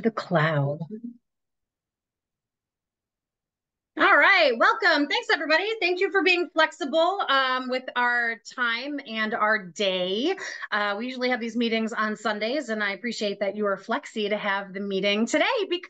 the cloud. All right, welcome. Thanks, everybody. Thank you for being flexible um, with our time and our day. Uh, we usually have these meetings on Sundays, and I appreciate that you are flexy to have the meeting today because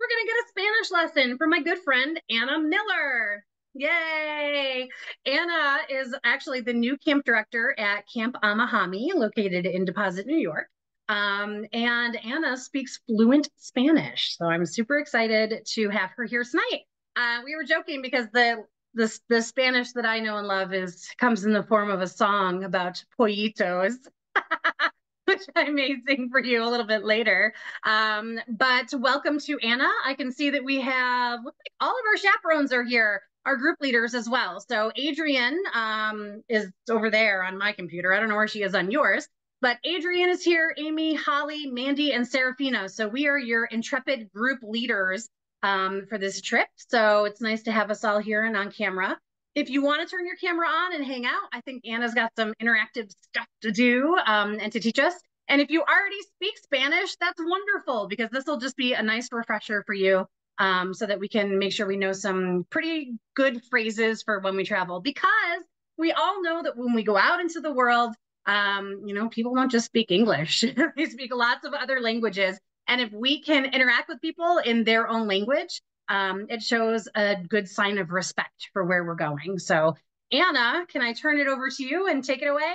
we're going to get a Spanish lesson from my good friend, Anna Miller. Yay! Anna is actually the new camp director at Camp Amahami, located in Deposit, New York. Um, and Anna speaks fluent Spanish. So I'm super excited to have her here tonight. Uh, we were joking because the, the the Spanish that I know and love is comes in the form of a song about pollitos. which I may sing for you a little bit later. Um, but welcome to Anna. I can see that we have all of our chaperones are here, our group leaders as well. So Adrian um, is over there on my computer. I don't know where she is on yours. But Adrienne is here, Amy, Holly, Mandy, and Serafino. So we are your intrepid group leaders um, for this trip. So it's nice to have us all here and on camera. If you want to turn your camera on and hang out, I think Anna's got some interactive stuff to do um, and to teach us. And if you already speak Spanish, that's wonderful because this will just be a nice refresher for you um, so that we can make sure we know some pretty good phrases for when we travel because we all know that when we go out into the world, um, you know, people don't just speak English, they speak lots of other languages. And if we can interact with people in their own language, um, it shows a good sign of respect for where we're going. So, Anna, can I turn it over to you and take it away?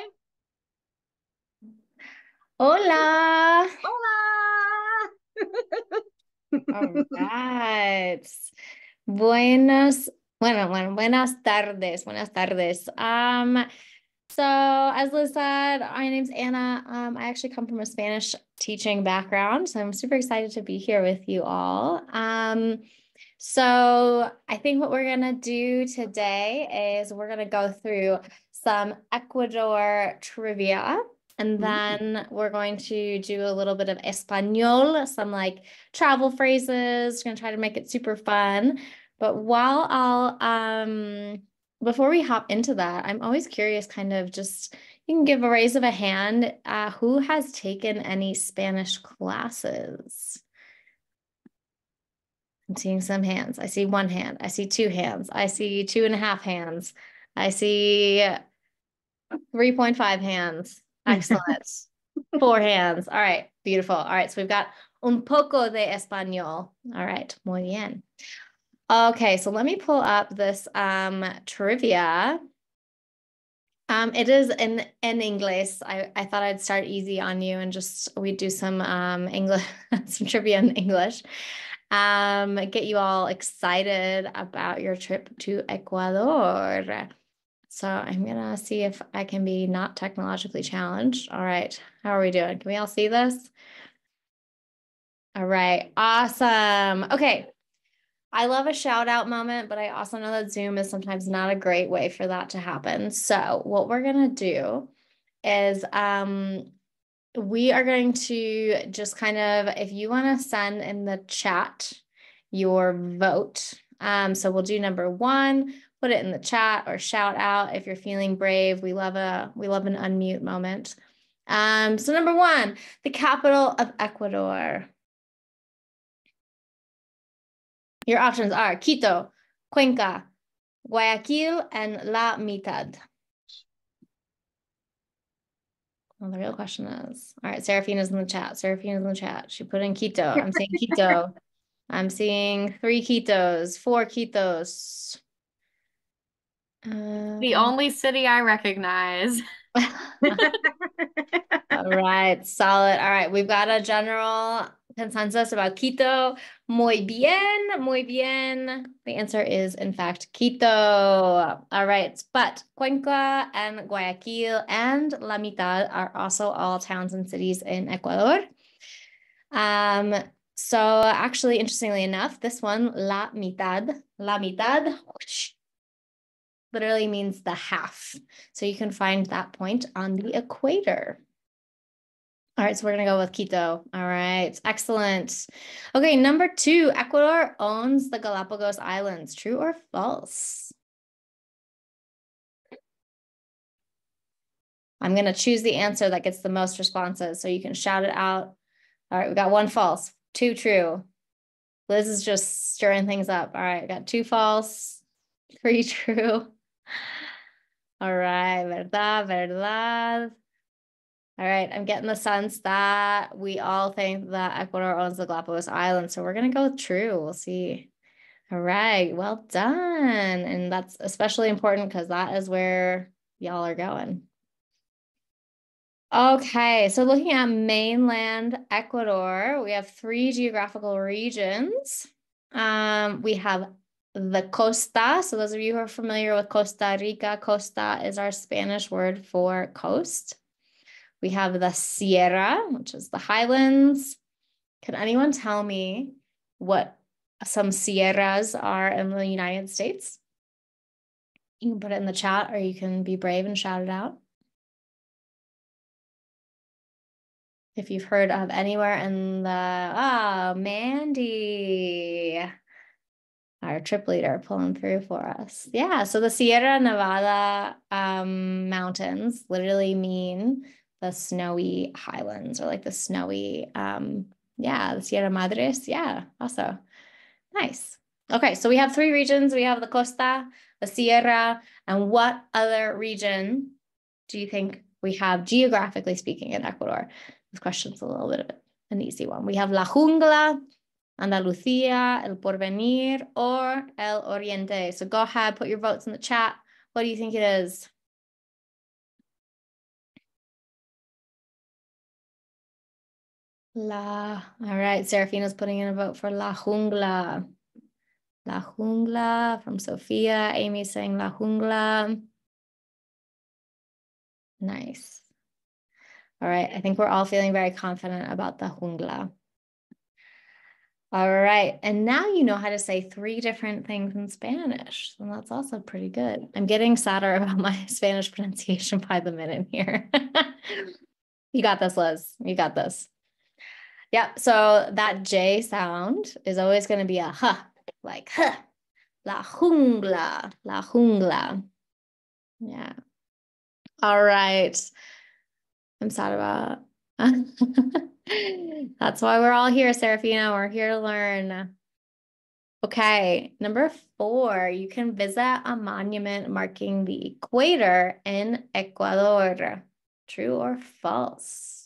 Hola. Hola. All right. Buenos, bueno, bueno, buenas tardes, buenas tardes. Um, so as Liz said, my name's Anna. Um, I actually come from a Spanish teaching background, so I'm super excited to be here with you all. Um, so I think what we're gonna do today is we're gonna go through some Ecuador trivia. And then we're going to do a little bit of Espanol, some like travel phrases. We're gonna try to make it super fun. But while I'll um before we hop into that, I'm always curious, kind of just you can give a raise of a hand. Uh, who has taken any Spanish classes? I'm seeing some hands. I see one hand. I see two hands. I see two and a half hands. I see 3.5 hands. Excellent. Four hands. All right. Beautiful. All right. So we've got un poco de español. All right. Muy bien. Okay, so let me pull up this um, trivia. Um, it is in in English. I, I thought I'd start easy on you and just we'd do some um English some trivia in English. Um, get you all excited about your trip to Ecuador. So I'm gonna see if I can be not technologically challenged. All right, how are we doing? Can we all see this? All right, awesome. Okay, I love a shout out moment, but I also know that Zoom is sometimes not a great way for that to happen. So, what we're going to do is um, we are going to just kind of, if you want to send in the chat your vote. Um, so, we'll do number one, put it in the chat or shout out if you're feeling brave. We love a we love an unmute moment. Um, so number one, the capital of Ecuador. Your options are Quito, Cuenca, Guayaquil, and La Mitad. Well, the real question is, all right, Seraphina's in the chat. Seraphina's in the chat. She put in Quito. I'm seeing Quito. I'm seeing three Quitos, four Quitos. Uh, the only city I recognize. all right, solid. All right, we've got a general consensus about Quito. Muy bien, muy bien. The answer is, in fact, Quito. All right, but Cuenca and Guayaquil and La Mitad are also all towns and cities in Ecuador. Um, so actually, interestingly enough, this one, La Mitad, La Mitad, whoosh, literally means the half. So you can find that point on the equator. All right, so we're going to go with Quito. All right, excellent. Okay, number two, Ecuador owns the Galapagos Islands. True or false? I'm going to choose the answer that gets the most responses so you can shout it out. All right, we got one false, two true. Liz is just stirring things up. All right, got two false, three true. All right, verdad, verdad. All right, I'm getting the sense that we all think that Ecuador owns the Galapagos Islands. So we're going to go true. We'll see. All right, well done. And that's especially important because that is where y'all are going. Okay, so looking at mainland Ecuador, we have three geographical regions. Um, we have the costa. So those of you who are familiar with Costa Rica, costa is our Spanish word for coast. We have the Sierra, which is the highlands. Can anyone tell me what some Sierras are in the United States? You can put it in the chat or you can be brave and shout it out. If you've heard of anywhere in the, ah, oh, Mandy, our trip leader pulling through for us. Yeah, so the Sierra Nevada um, mountains literally mean the snowy highlands or like the snowy, um, yeah, the Sierra Madres. Yeah, also nice. Okay, so we have three regions. We have the Costa, the Sierra, and what other region do you think we have geographically speaking in Ecuador? This question's a little bit of an easy one. We have La Jungla, Andalucía, El Porvenir, or El Oriente. So go ahead, put your votes in the chat. What do you think it is? La, all right, Serafina's putting in a vote for La Jungla. La Jungla from Sophia. Amy's saying La Jungla. Nice. All right, I think we're all feeling very confident about the Jungla. All right, and now you know how to say three different things in Spanish, and that's also pretty good. I'm getting sadder about my Spanish pronunciation by the minute here. you got this, Liz. You got this. Yeah. So that J sound is always going to be a huh, like huh. La jungla, la jungla. Yeah. All right. I'm sad about. That's why we're all here, Serafina. We're here to learn. Okay, number four, you can visit a monument marking the equator in Ecuador. True or false?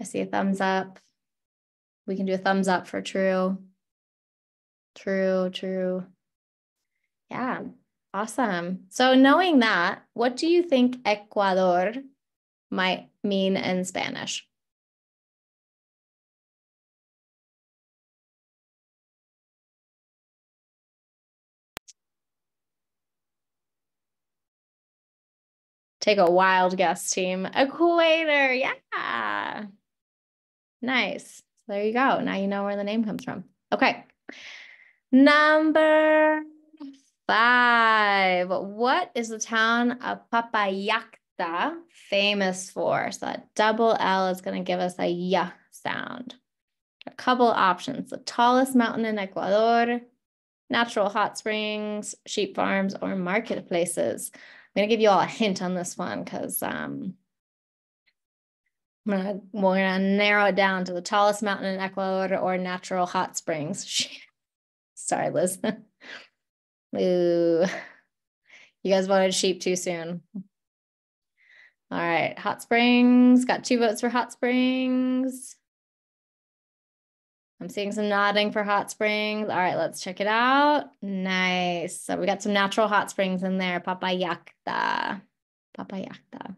I see a thumbs up. We can do a thumbs up for true. True, true. Yeah, awesome. So knowing that, what do you think Ecuador might mean in Spanish? Take a wild guess, team. Equator, yeah. Nice. There you go. Now you know where the name comes from. Okay. Number five. What is the town of Papallacta famous for? So that double L is going to give us a y sound. A couple options. The tallest mountain in Ecuador, natural hot springs, sheep farms, or marketplaces. I'm going to give you all a hint on this one because um, I'm gonna we're gonna narrow it down to the tallest mountain in Ecuador or natural hot springs. Sorry, Liz. Ooh, you guys voted sheep too soon. All right, hot springs got two votes for hot springs. I'm seeing some nodding for hot springs. All right, let's check it out. Nice. So we got some natural hot springs in there. Papallacta. Papallacta.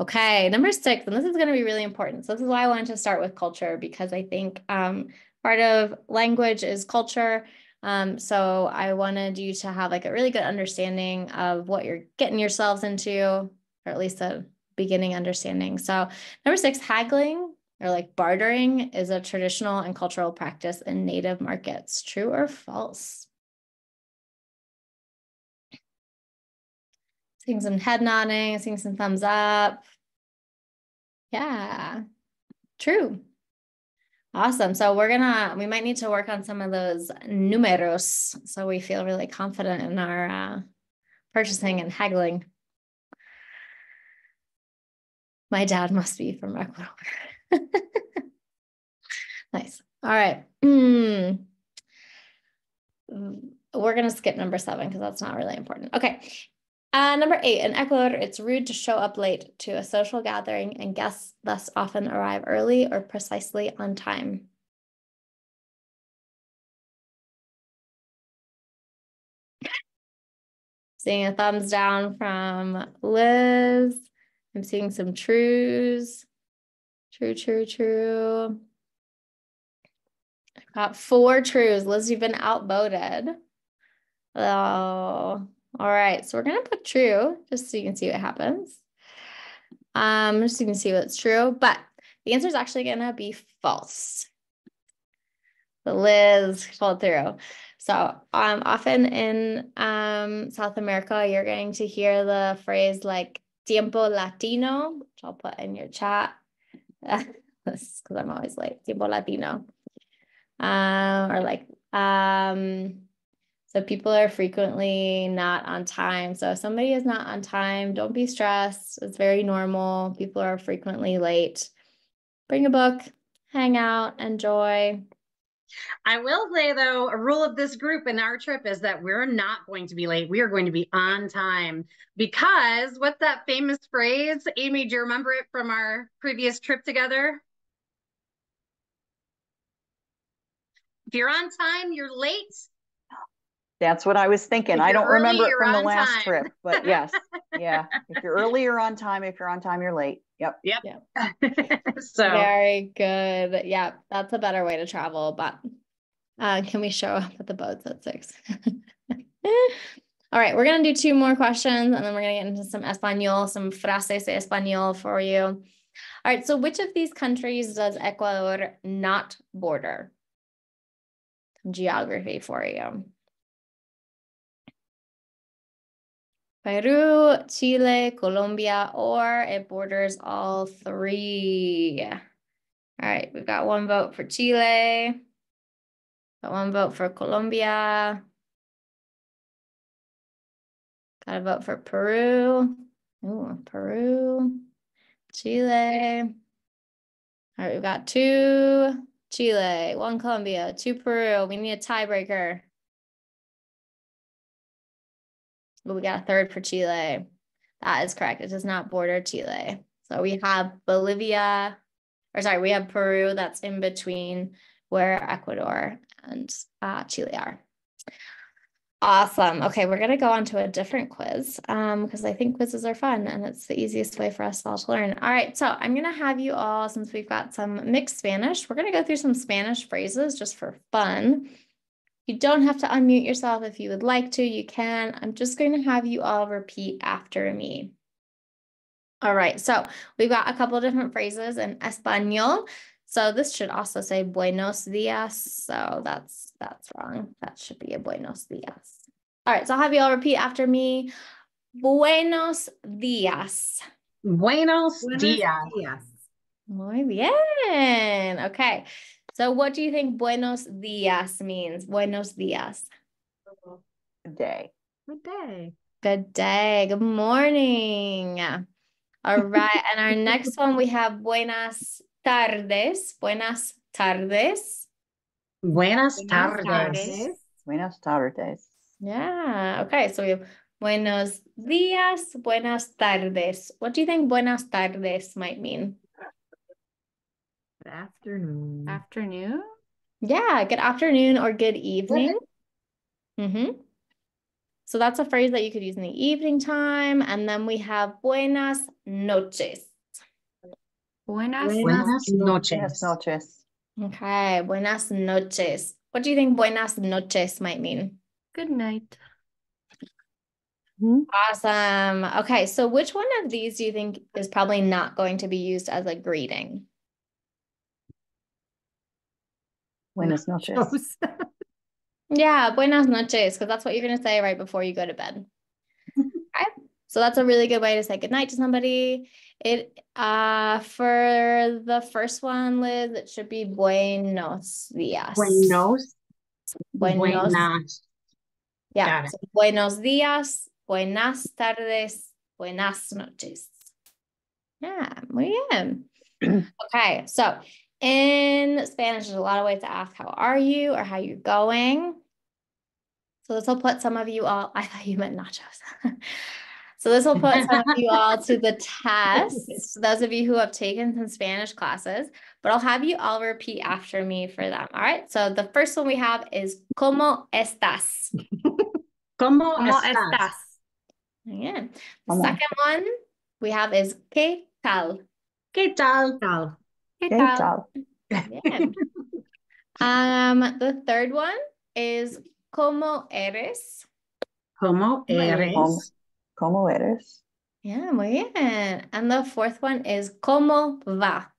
Okay, number six, and this is going to be really important. So this is why I wanted to start with culture because I think um, part of language is culture. Um, so I wanted you to have like a really good understanding of what you're getting yourselves into, or at least a beginning understanding. So number six, haggling or like bartering is a traditional and cultural practice in native markets. True or false? Seeing some head nodding, seeing some thumbs up. Yeah, true. Awesome. So we're gonna, we might need to work on some of those numeros so we feel really confident in our uh, purchasing and haggling. My dad must be from Ecuador. nice. All right. Mm. We're going to skip number seven because that's not really important. Okay. Uh, number eight, in Ecuador, it's rude to show up late to a social gathering and guests thus often arrive early or precisely on time. Seeing a thumbs down from Liz. I'm seeing some trues. True, true, true. I've got four trues. Liz, you've been outvoted. Oh, all right. So we're going to put true just so you can see what happens. Um, just so you can see what's true. But the answer is actually going to be false. The Liz followed through. So um, often in um, South America, you're going to hear the phrase like tiempo latino, which I'll put in your chat. this because I'm always late. Tiempo latino. Um, or like, um, so people are frequently not on time. So if somebody is not on time, don't be stressed. It's very normal. People are frequently late. Bring a book, hang out, enjoy. I will say though, a rule of this group and our trip is that we're not going to be late. We are going to be on time because what's that famous phrase? Amy, do you remember it from our previous trip together? If you're on time, you're late. That's what I was thinking. I don't remember it from the last time. trip, but yes, yeah. If you're early, you're on time. If you're on time, you're late. Yep. Yep. So Very good. Yeah, that's a better way to travel. But uh, can we show up at the boats at six? All right, we're gonna do two more questions and then we're gonna get into some Espanol, some frases de Espanol for you. All right, so which of these countries does Ecuador not border? Some geography for you. Peru, Chile, Colombia, or it borders all three. All right, we've got one vote for Chile. Got one vote for Colombia. Got a vote for Peru. Ooh, Peru, Chile. All right, we've got two Chile, one Colombia, two Peru. We need a tiebreaker. But we got a third for Chile. That is correct. It does not border Chile. So we have Bolivia, or sorry, we have Peru that's in between where Ecuador and uh, Chile are. Awesome. Okay, we're going to go on to a different quiz um, because I think quizzes are fun and it's the easiest way for us all to learn. All right, so I'm going to have you all, since we've got some mixed Spanish, we're going to go through some Spanish phrases just for fun. You don't have to unmute yourself if you would like to, you can. I'm just going to have you all repeat after me. All right, so we've got a couple different phrases in Espanol. So this should also say buenos dias. So that's that's wrong. That should be a buenos dias. All right, so I'll have you all repeat after me. Buenos dias. buenos, Buenos dias. dias. Muy bien. Okay. So what do you think buenos dias means? Buenos dias. Good day. Good day. Good day. Good morning. All right. And our next one, we have buenas tardes. Buenas tardes. Buenas Buenas tardes. tardes. Buenas tardes. Yeah. Okay. So we have buenos dias, buenas tardes. What do you think buenas tardes might mean? Good afternoon. Afternoon? Yeah. Good afternoon or good evening. Mm-hmm. So that's a phrase that you could use in the evening time. And then we have buenas noches. Buenas. Buenas Buenas noches. noches. Okay. Buenas noches. What do you think buenas noches might mean? Good night. Awesome. Okay. So which one of these do you think is probably not going to be used as a greeting? Buenas noches. Yeah, buenas noches, because that's what you're going to say right before you go to bed. Okay. So that's a really good way to say goodnight to somebody. It uh for the first one, Liz, it should be buenos dias. Buenos. Buenos. Buenas. Yeah. So buenos dias, buenas tardes, buenas noches. Yeah, muy bien. Okay, so in Spanish, there's a lot of ways to ask how are you or how you're going. So this will put some of you all, I thought you meant nachos. So this will put some of you all to the test, those of you who have taken some Spanish classes, but I'll have you all repeat after me for them. All right. So the first one we have is ¿Cómo estás? ¿Cómo ¿Cómo estás? estás? Yeah. The second one we have is ¿Qué tal? ¿Qué tal? Tal. ¿Qué ¿Qué tal? tal? Yeah. Um, the third one is ¿Cómo eres? ¿Cómo eres? ¿Cómo? ¿Cómo eres? Yeah, muy bien. And the fourth one is ¿Cómo va?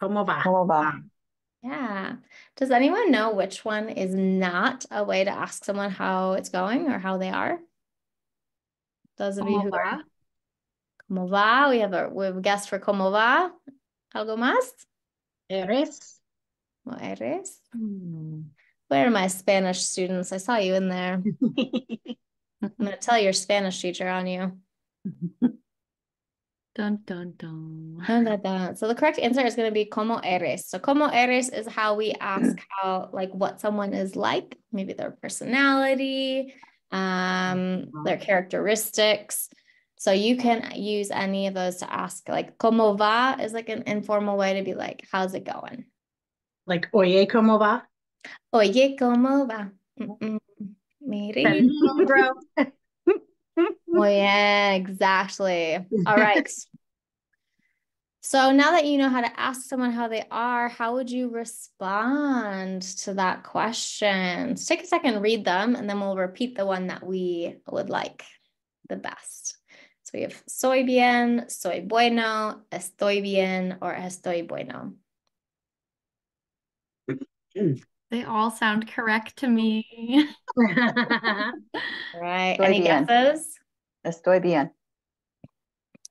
¿Cómo va? ¿Cómo va? Yeah. Does anyone know which one is not a way to ask someone how it's going or how they are? Those of you ¿Cómo who are va? ¿Cómo va? We have a we have a guest for ¿Cómo va? ¿Algo más? ¿Eres? ¿Cómo eres? Hmm. Where are my Spanish students? I saw you in there. I'm gonna tell your Spanish teacher on you. Dun, dun, dun. Dun, dun, dun. So the correct answer is going to be como eres. So como eres is how we ask how like what someone is like, maybe their personality, um, their characteristics. So you can use any of those to ask like como va is like an informal way to be like, how's it going? Like, oye, ¿cómo va? Oye, como va? Mm-mm. Mire. Oh yeah, exactly. All right. So now that you know how to ask someone how they are, how would you respond to that question? So take a second, read them, and then we'll repeat the one that we would like the best. So we have soy bien, soy bueno, estoy bien, or estoy bueno. They all sound correct to me. right. Estoy Any bien. guesses? Estoy bien.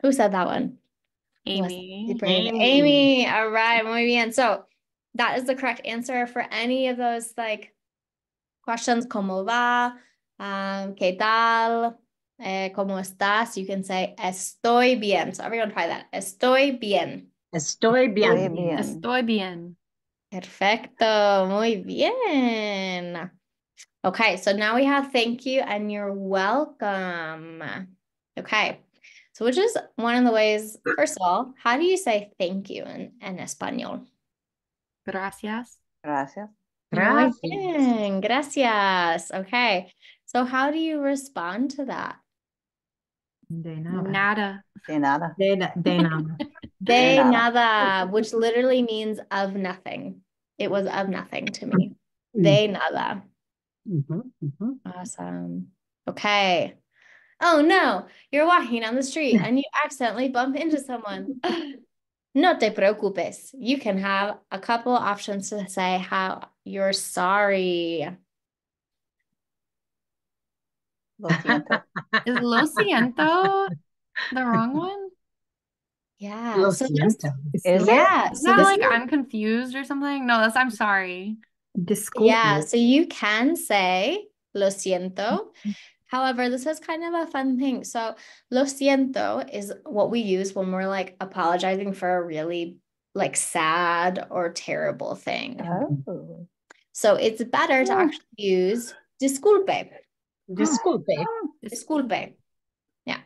Who said that one? Amy. Amy. Amy. All right, muy bien. So that is the correct answer for any of those like questions. ¿Cómo va? Um, ¿qué tal? Eh, ¿cómo estás? You can say estoy bien. So everyone try that. Estoy bien. Estoy Estoy bien. bien. Estoy bien. Perfecto. Muy bien. Okay, so now we have thank you and you're welcome. Okay, so which is one of the ways, first of all, how do you say thank you in, in Espanol? Gracias. Gracias. Gracias. gracias. Okay, so how do you respond to that? De nada. Nada. De nada. De, de nada. De nada. nada, which literally means of nothing. It was of nothing to me. De nada. Mhm, mhm. Awesome. Okay. Oh no, you're walking down the street and you accidentally bump into someone. No te preocupes. You can have a couple options to say how you're sorry. Lo siento. Is lo siento the wrong one? Yeah. Lo So siento. Is it? yeah. Is So that like is- I'm confused or something? No, that's I'm sorry. Disculpe. Yeah, so you can say lo siento. Mm-hmm. However, this is kind of a fun thing. So, lo siento is what we use when we're like apologizing for a really like sad or terrible thing. Oh. So, it's better to Oh. actually use disculpe. Disculpe. Disculpe. Yeah.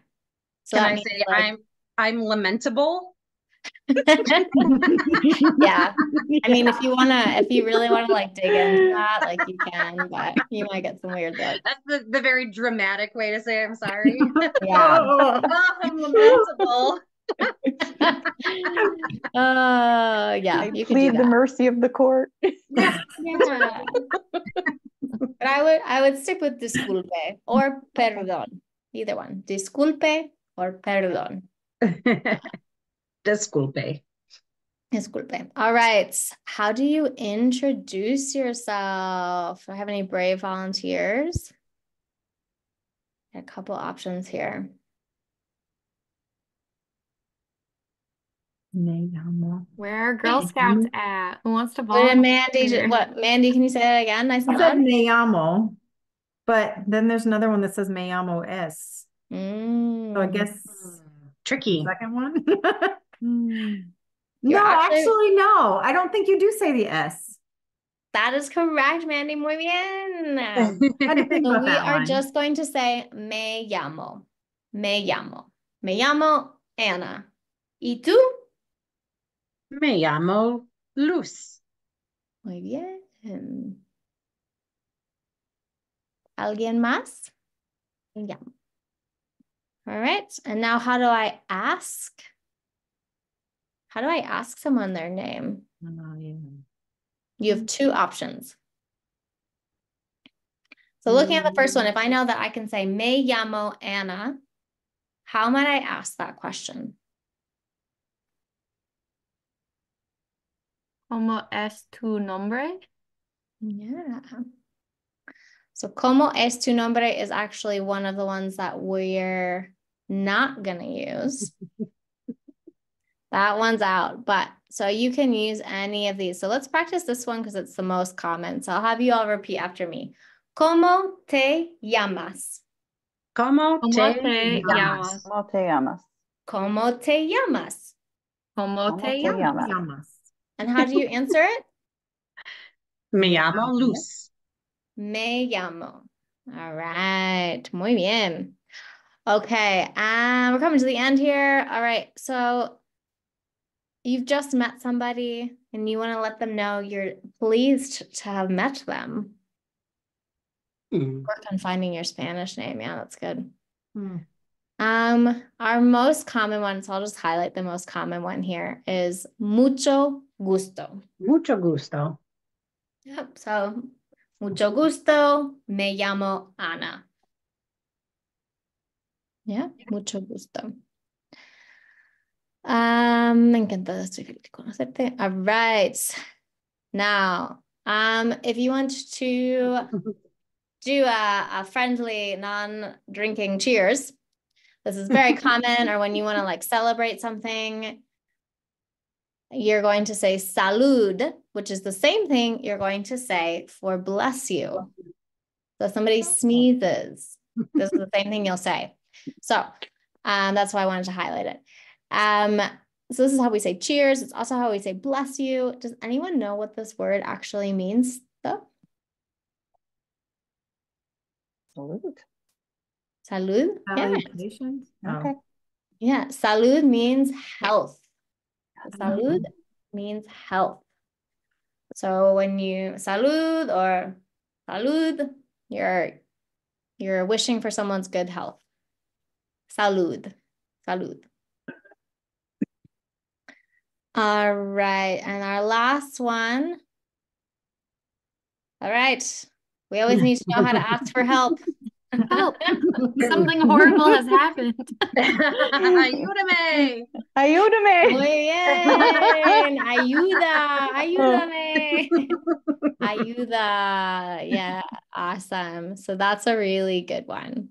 So Can that I means say like- I'm I'm lamentable? yeah. I mean, if you wanna, if you really wanna like dig into that, like you can, but you might get some weird looks. That's the, the very dramatic way to say I'm sorry. Yeah. oh, I'm lamentable. Uh, yeah, I you could do plead the mercy of the court. Yeah. But I would, I would stick with disculpe or perdón, either one. Disculpe or perdón. Disculpe. Disculpe. All right. How do you introduce yourself? Do I have any brave volunteers? A couple options here. Me llamo. Where are Girl Scouts at? Who wants to What did Mandy, what, Mandy, can you say that again? Nice I and said loud. me but then there's another one that says me llamo es. Mm. So I guess tricky. second one. Mm. No, actually- actually, no. I don't think you do say the S. That is correct, Mandy. Muy bien. I had to think So we are one. just going to say me llamo. Me llamo. Me llamo Anna. ¿Y tú? Me llamo Luz. Muy bien. ¿Alguien más? Yeah. All right. And now how do I ask? How do I ask someone their name? Yeah. You have two options. So looking at the first one, if I know that I can say me llamo Anna, how might I ask that question? ¿Cómo es tu nombre? Yeah. So como es tu nombre is actually one of the ones that we're not gonna use. That one's out, but so you can use any of these. So let's practice this one because it's the most common. So I'll have you all repeat after me. ¿Cómo te llamas? ¿Cómo ¿Cómo te te llamas? llamas? ¿Cómo te llamas? ¿Cómo te llamas? ¿Cómo ¿Cómo te te llamas? And how do you answer it? Me llamo Luz. Me llamo. All right. Muy bien. Okay. Um, we're coming to the end here. All right. So you've just met somebody and you want to let them know you're pleased to have met them. Mm. Work on finding your Spanish name. Yeah, that's good. Hmm. Um, our most common one, so I'll just highlight the most common one here is mucho gusto. Mucho gusto. Yep. So, mucho gusto. Me llamo Ana. Yeah, mucho gusto. Um, me encanta, estoy feliz de conocerte. All right. Now, um, if you want to do a, a friendly, non-drinking cheers, this is very common, or when you want to like celebrate something, you're going to say salud, which is the same thing you're going to say for bless you. So if somebody sneezes, this is the same thing you'll say. So um, that's why I wanted to highlight it. Um, so this is how we say cheers. It's also how we say bless you. Does anyone know what this word actually means though? Salud. Salud? Yeah. Salutations? Okay. Yeah. Salud means health. Salud means health. So when you salud or salud, you're you're wishing for someone's good health. Salud. Salud. All right. And our last one. All right. We always need to know how to ask for help. Help. Something horrible has happened. Ayúdame. Ayúdame. Muy bien. Ayuda. Ayúdame. Ayuda. Yeah. Awesome. So that's a really good one.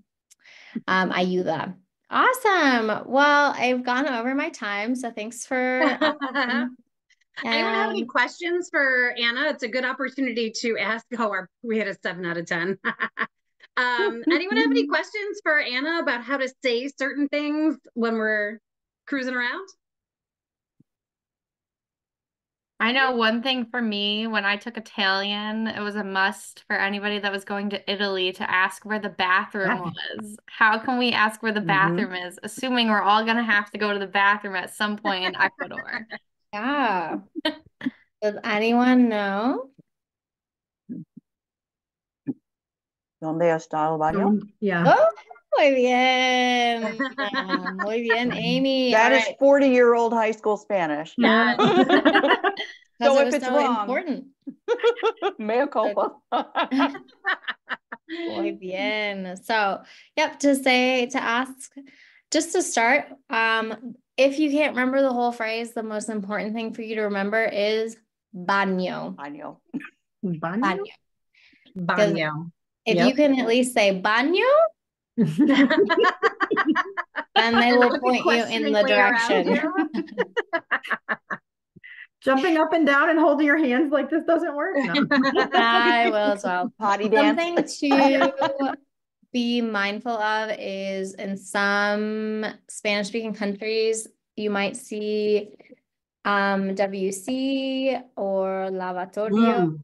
Um, ayuda. Awesome. Well, I've gone over my time. So thanks for. um, Anyone have any questions for Anna? It's a good opportunity to ask. Oh, our, we had a seven out of 10. Um, anyone have any questions for Anna about how to say certain things when we're cruising around? I know one thing for me when I took Italian, it was a must for anybody that was going to Italy to ask where the bathroom was. How can we ask where the Mhm. bathroom is, assuming we're all gonna have to go to the bathroom at some point in Ecuador? Yeah. Does anyone know? ¿Dónde está el baño? Um, Yeah. Oh, muy bien. Muy bien, Amy. That All is right. 40 year old high school Spanish. Yeah. So it if it's so wrong- important. Mea culpa. Muy bien. So, yep, to say, to ask, just to start, um, if you can't remember the whole phrase, the most important thing for you to remember is baño. Baño. Baño? Baño. If Yep. you can at least say baño, then they will point you in the direction. Jumping up and down and holding your hands like this doesn't work? No. I will as well. Potty dance. Something to be mindful of is in some Spanish speaking countries, you might see um, WC or lavatorio Mm.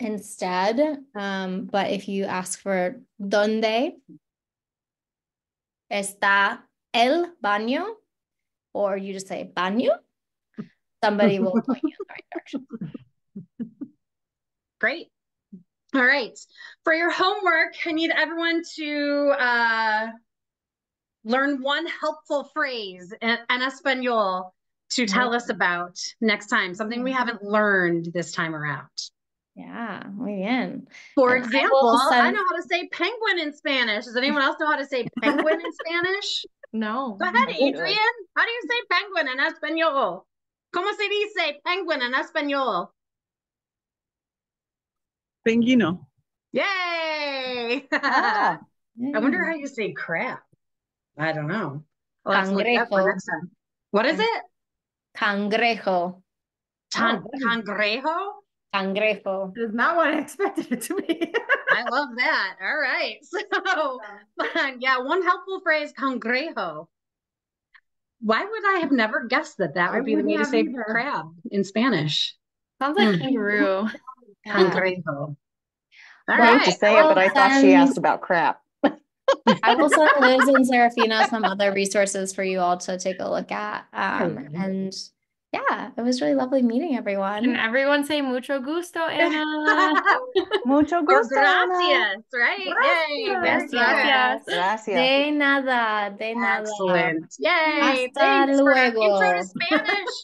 Instead. Um, but if you ask for donde está el baño, or you just say baño, somebody will point you in the right direction. Great. All right. For your homework, I need everyone to uh, learn one helpful phrase in, in Espanol to tell us about next time, something we haven't learned this time around. Yeah, muy bien. For And example, I send- know how to say penguin in Spanish. Does anyone else know how to say penguin in Spanish? No. Go ahead, Adrian. How do you say penguin in español? ¿Cómo se dice penguin en español? Penguino. Yay! Ah, I wonder how you say crap. I don't know. I'll have to look it up for Cangrejo. What is it? Cangrejo. Tan- Oh, that is- cangrejo? Cangrejo. That is not what I expected it to be. I love that. All right. So, yeah, one helpful phrase, cangrejo. Why would I have never guessed that that I would be the way to say either. crab in Spanish? Sounds like Hmm. kangaroo. Yeah. Cangrejo. All Well, I hate to say it, but I thought she asked about crap. I will send Liz and Serafina some other resources for you all to take a look at. Um, Okay. and yeah, it was really lovely meeting Can everyone. everyone say mucho gusto, Anna? Mucho Or gusto. Ana. gracias, right? Yay. Gracias. good. Gracias. Gracias. De nada, de nada. Excellent. Yay. Hasta Thanks for intro luego. to Spanish.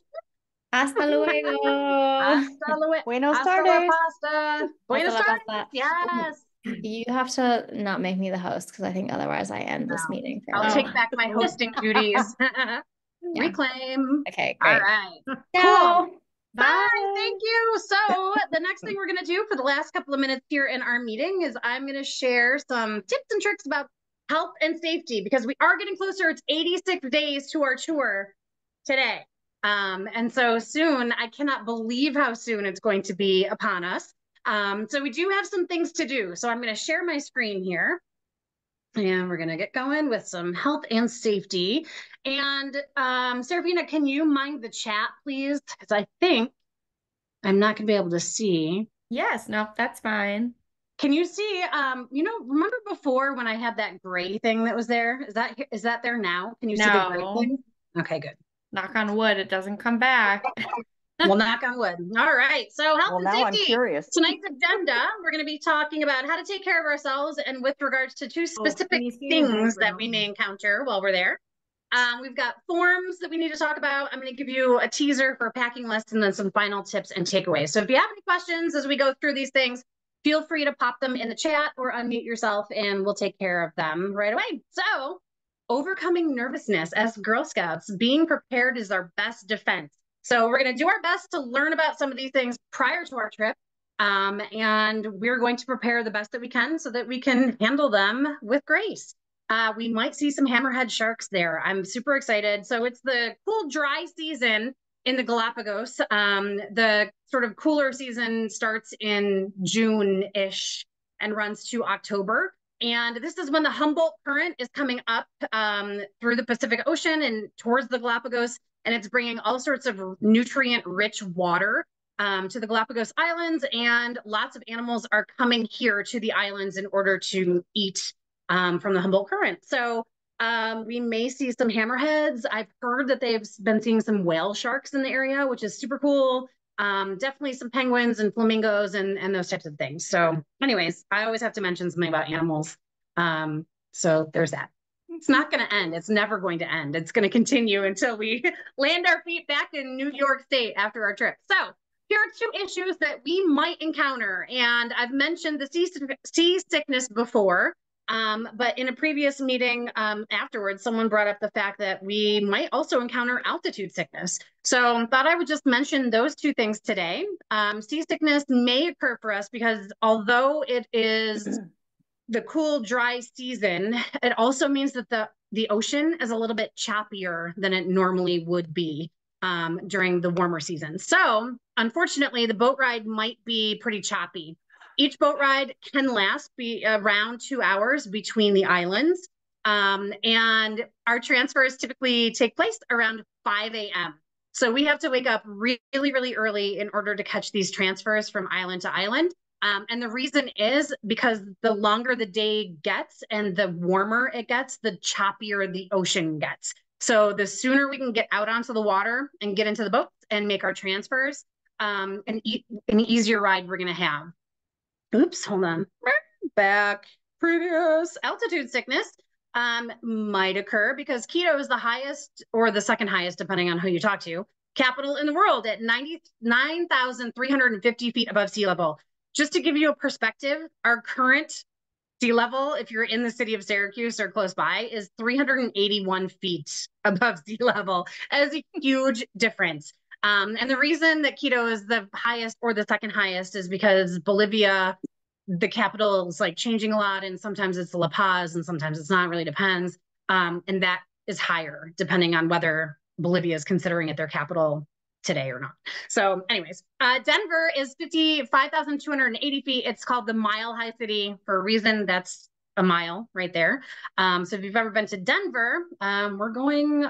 Hasta luego. Hasta luego. Buenos Hasta la tardes. pasta. Buenos Hasta la tardes. pasta. Yes. You have to not make me the host because I think otherwise I end this No. meeting. I'll fairly take back my hosting duties. Yeah. Reclaim. Okay, All great. right. Ciao. Bye. Thank you. So, the next thing we're going to do for the last couple of minutes here in our meeting is I'm going to share some tips and tricks about health and safety because we are getting closer. It's 86 days to our tour today. Um, and so soon, I cannot believe how soon it's going to be upon us. Um, so we do have some things to do. So I'm going to share my screen here. And we're going to get going with some health and safety. And um, Serafina, can you mind the chat, please? Because I think I'm not going to be able to see. Yes, no, that's fine. Can you see? Um, you know, remember before when I had that gray thing that was there? Is that is that there now? Can you see the gray No. thing? Okay, good. Knock on wood, it doesn't come back. Well, knock on wood. All right. So health Well, and now I'm safety. curious. Tonight's agenda, we're going to be talking about how to take care of ourselves and with regards to two specific you see the things that we may encounter while we're there. Um, we've got forms that we need to talk about. I'm going to give you a teaser for a packing list and then some final tips and takeaways. So if you have any questions as we go through these things, feel free to pop them in the chat or unmute yourself and we'll take care of them right away. So overcoming nervousness as Girl Scouts, being prepared is our best defense. So we're going to do our best to learn about some of these things prior to our trip. Um, and we're going to prepare the best that we can so that we can handle them with grace. Uh, we might see some hammerhead sharks there. I'm super excited. So it's the cool, dry season in the Galapagos. Um, the sort of cooler season starts in June ish and runs to October. And this is when the Humboldt Current is coming up um, through the Pacific Ocean and towards the Galapagos and it's bringing all sorts of nutrient rich water um, to the Galapagos Islands. And lots of animals are coming here to the islands in order to eat um, from the Humboldt Current. So um, we may see some hammerheads. I've heard that they've been seeing some whale sharks in the area, which is super cool. Um, definitely some penguins and flamingos and, and those types of things. So, anyways, I always have to mention something about animals. Um, so there's that it's not going to end. It's never going to end. It's going to continue until we land our feet back in New York State after our trip. So, here are two issues that we might encounter. And I've mentioned the sea, sea sickness before. Um, but in a previous meeting um, afterwards, someone brought up the fact that we might also encounter altitude sickness. So thought I would just mention those two things today. Um, sea sickness may occur for us because although it is the cool, dry season, it also means that the the ocean is a little bit choppier than it normally would be um, during the warmer season. So, unfortunately, the boat ride might be pretty choppy. Each boat ride can last be around two hours between the islands. Um, and our transfers typically take place around 5 a.m. So we have to wake up really, really early in order to catch these transfers from island to island. Um, and the reason is because the longer the day gets and the warmer it gets, the choppier the ocean gets. So the sooner we can get out onto the water and get into the boats and make our transfers, um, an, e an easier ride we're going to have. Oops, hold on. Back. Previous altitude sickness um, might occur because Quito is the highest or the second highest, depending on who you talk to, capital in the world at 99,350 feet above sea level. Just to give you a perspective, our current sea level, if you're in the city of Syracuse or close by, is 381 feet above sea level. That is a huge difference. Um, and the reason that Quito is the highest or the second highest is because Bolivia, the capital is like changing a lot, and sometimes it's La Paz, and sometimes it's not. Really depends. Um, and that is higher depending on whether Bolivia is considering it their capital today or not. So, anyways, uh, Denver is 55,280 feet. It's called the Mile High City for a reason. That's a mile right there. Um, so, if you've ever been to Denver, um, we're going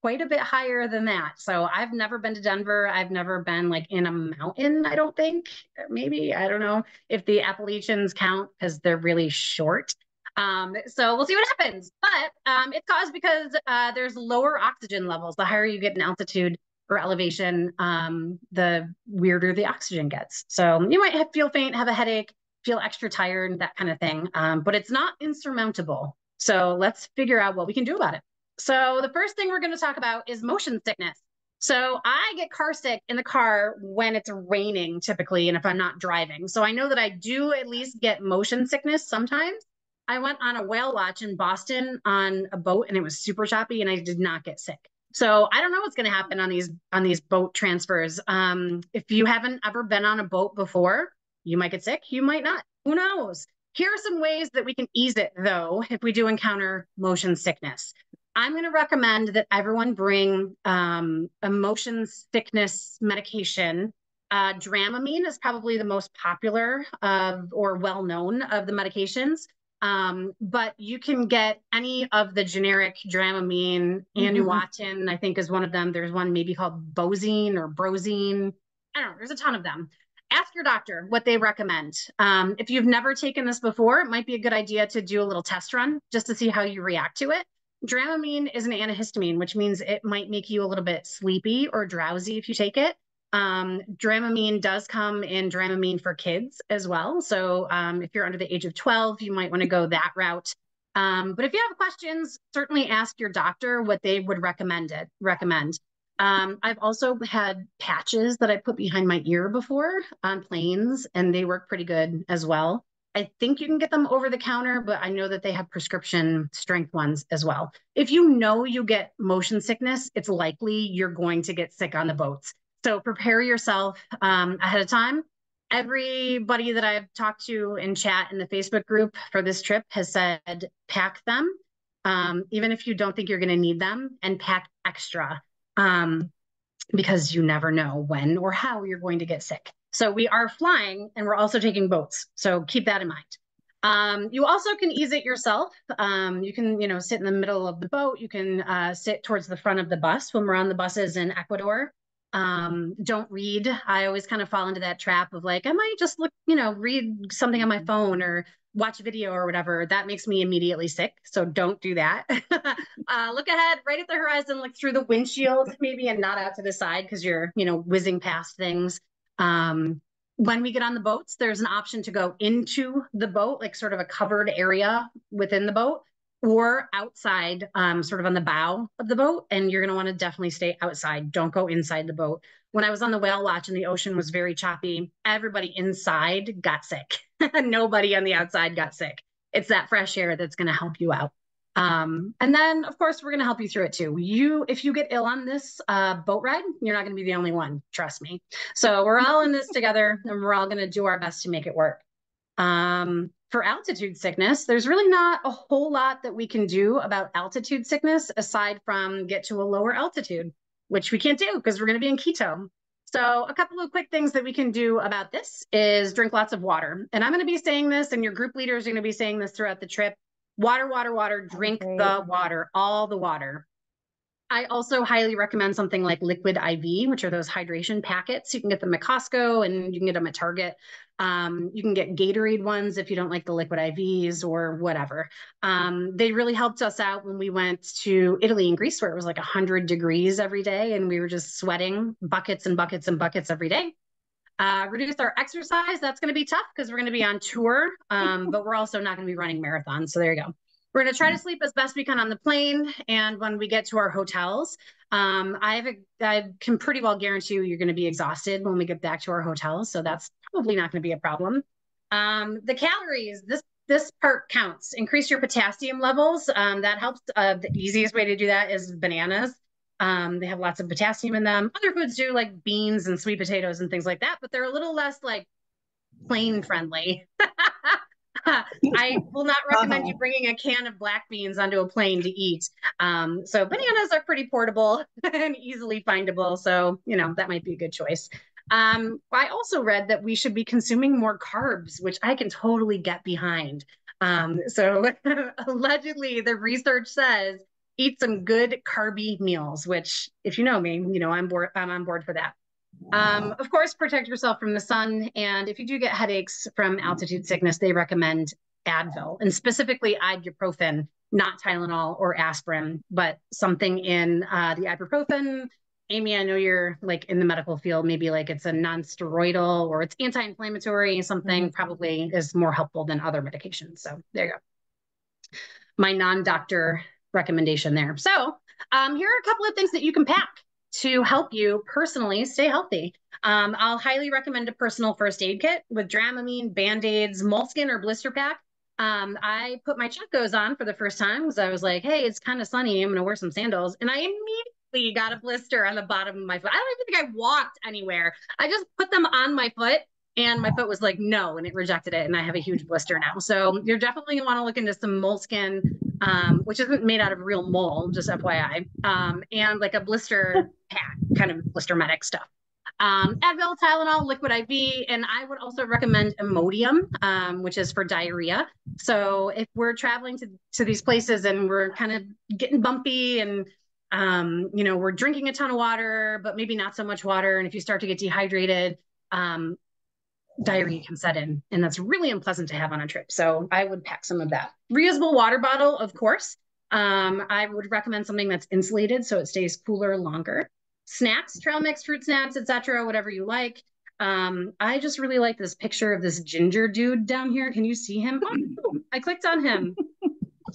quite a bit higher than that. So, I've never been to Denver. I've never been like in a mountain, I don't think. Maybe, I don't know if the Appalachians count because they're really short. Um, so we'll see what happens. But um, it's caused because uh, there's lower oxygen levels. The higher you get in altitude, or elevation, um, the weirder the oxygen gets. So you might have, feel faint, have a headache, feel extra tired, that kind of thing. Um, but it's not insurmountable. So let's figure out what we can do about it. So the first thing we're going to talk about is motion sickness. So I get car sick in the car when it's raining typically, and if I'm not driving. So I know that I do at least get motion sickness sometimes. I went on a whale watch in Boston on a boat and it was super choppy and I did not get sick. So I don't know what's going to happen on these on these boat transfers. Um, if you haven't ever been on a boat before, you might get sick. You might not. Who knows? Here are some ways that we can ease it, though, if we do encounter motion sickness. I'm going to recommend that everyone bring um, a motion sickness medication. Uh, Dramamine is probably the most popular uh, or well known of the medications. Um, but you can get any of the generic Dramamine, mm-hmm. I think is one of them. There's one maybe called Bozine or Brozine. I don't know. There's a ton of them. Ask your doctor what they recommend. Um, if you've never taken this before, it might be a good idea to do a little test run just to see how you react to it. Dramamine is an antihistamine, which means it might make you a little bit sleepy or drowsy if you take it. Um, Dramamine does come in Dramamine for kids as well. So um, if you're under the age of 12, you might want to go that route. Um, but if you have questions, certainly ask your doctor what they would recommend it recommend. Um, I've also had patches that I put behind my ear before on planes, and they work pretty good as well. I think you can get them over the counter, but I know that they have prescription strength ones as well. If you know you get motion sickness, it's likely you're going to get sick on the boats. So prepare yourself um, ahead of time. Everybody that I've talked to in chat in the Facebook group for this trip has said pack them, um, even if you don't think you're going to need them, and pack extra um, because you never know when or how you're going to get sick. So we are flying and we're also taking boats. So keep that in mind. Um, you also can ease it yourself. Um, you can, you know, sit in the middle of the boat. You can uh, sit towards the front of the bus when we're on the buses in Ecuador um don't read i always kind of fall into that trap of like i might just look you know read something on my phone or watch a video or whatever that makes me immediately sick so don't do that uh, look ahead right at the horizon look through the windshield maybe and not out to the side because you're you know whizzing past things um when we get on the boats there's an option to go into the boat like sort of a covered area within the boat or outside, um, sort of on the bow of the boat. And you're going to want to definitely stay outside. Don't go inside the boat. When I was on the whale watch and the ocean was very choppy, everybody inside got sick. Nobody on the outside got sick. It's that fresh air that's going to help you out. Um, and then, of course, we're going to help you through it too. You, if you get ill on this uh, boat ride, you're not going to be the only one. Trust me. So we're all in this together, and we're all going to do our best to make it work. Um, for altitude sickness, there's really not a whole lot that we can do about altitude sickness aside from get to a lower altitude, which we can't do because we're going to be in Quito. So a couple of quick things that we can do about this is drink lots of water. And I'm going to be saying this, and your group leaders are going to be saying this throughout the trip. Water, water, water, drink Great. the water, all the water. I also highly recommend something like Liquid IV, which are those hydration packets. You can get them at Costco and you can get them at Target. Um, you can get Gatorade ones if you don't like the liquid IVs or whatever. Um, they really helped us out when we went to Italy and Greece, where it was like 100 degrees every day and we were just sweating buckets and buckets and buckets every day. Uh, reduce our exercise. That's going to be tough because we're going to be on tour, um, but we're also not going to be running marathons. So there you go. We're going to try to sleep as best we can on the plane. And when we get to our hotels, um, I have a, I can pretty well guarantee you you're going to be exhausted when we get back to our hotels. So that's probably not going to be a problem. Um, the calories, this this part counts. Increase your potassium levels. Um, that helps. Uh, the easiest way to do that is bananas. Um, they have lots of potassium in them. Other foods do, like beans and sweet potatoes and things like that, but they're a little less like plane friendly. I will not recommend you bringing a can of black beans onto a plane to eat. Um, so bananas are pretty portable and easily findable. So, you know, that might be a good choice. Um, I also read that we should be consuming more carbs, which I can totally get behind. Um, so allegedly, the research says eat some good carby meals, which if you know me, you know I'm board I'm on board for that. Um, of course, protect yourself from the sun. And if you do get headaches from altitude sickness, they recommend Advil and specifically ibuprofen, not Tylenol or aspirin, but something in uh, the ibuprofen. Amy, I know you're like in the medical field, maybe like it's a non-steroidal or it's anti-inflammatory, something Mm-hmm. probably is more helpful than other medications. So there you go. My non-doctor recommendation there. So um, here are a couple of things that you can pack to help you personally stay healthy. Um, I'll highly recommend a personal first aid kit with Dramamine, Band-Aids, Moleskin, or blister pack. Um, I put my Chacos on for the first time because I was like, hey, it's kind of sunny. I'm going to wear some sandals. And I immediately got a blister on the bottom of my foot. I don't even think I walked anywhere. I just put them on my foot and my foot was like, no, and it rejected it. And I have a huge blister now. So you're definitely going to want to look into some moleskin, um, which isn't made out of real mole, just FYI, um, and like a blister pack, kind of blister medic stuff. Um, Advil, Tylenol, liquid IV, and I would also recommend Imodium, um, which is for diarrhea. So if we're traveling to, to these places and we're kind of getting bumpy and um, you know, we're drinking a ton of water, but maybe not so much water. And if you start to get dehydrated, um, diarrhea can set in, and that's really unpleasant to have on a trip. So I would pack some of that. Reusable water bottle, of course. Um, I would recommend something that's insulated so it stays cooler longer. Snacks, trail mix, fruit snacks, etc., whatever you like. Um, I just really like this picture of this ginger dude down here. Can you see him? Oh, I clicked on him.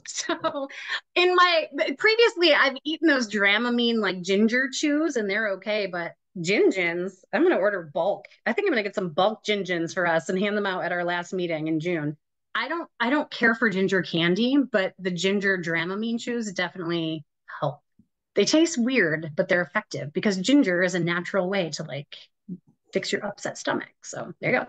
So in my previously I've eaten those Dramamine like ginger chews and they're okay, but gin gins, I'm gonna order bulk. I think I'm gonna get some bulk gin gins for us and hand them out at our last meeting in June. I don't I don't care for ginger candy, but the ginger Dramamine chews definitely help. They taste weird, but they're effective because ginger is a natural way to like fix your upset stomach. So there you go.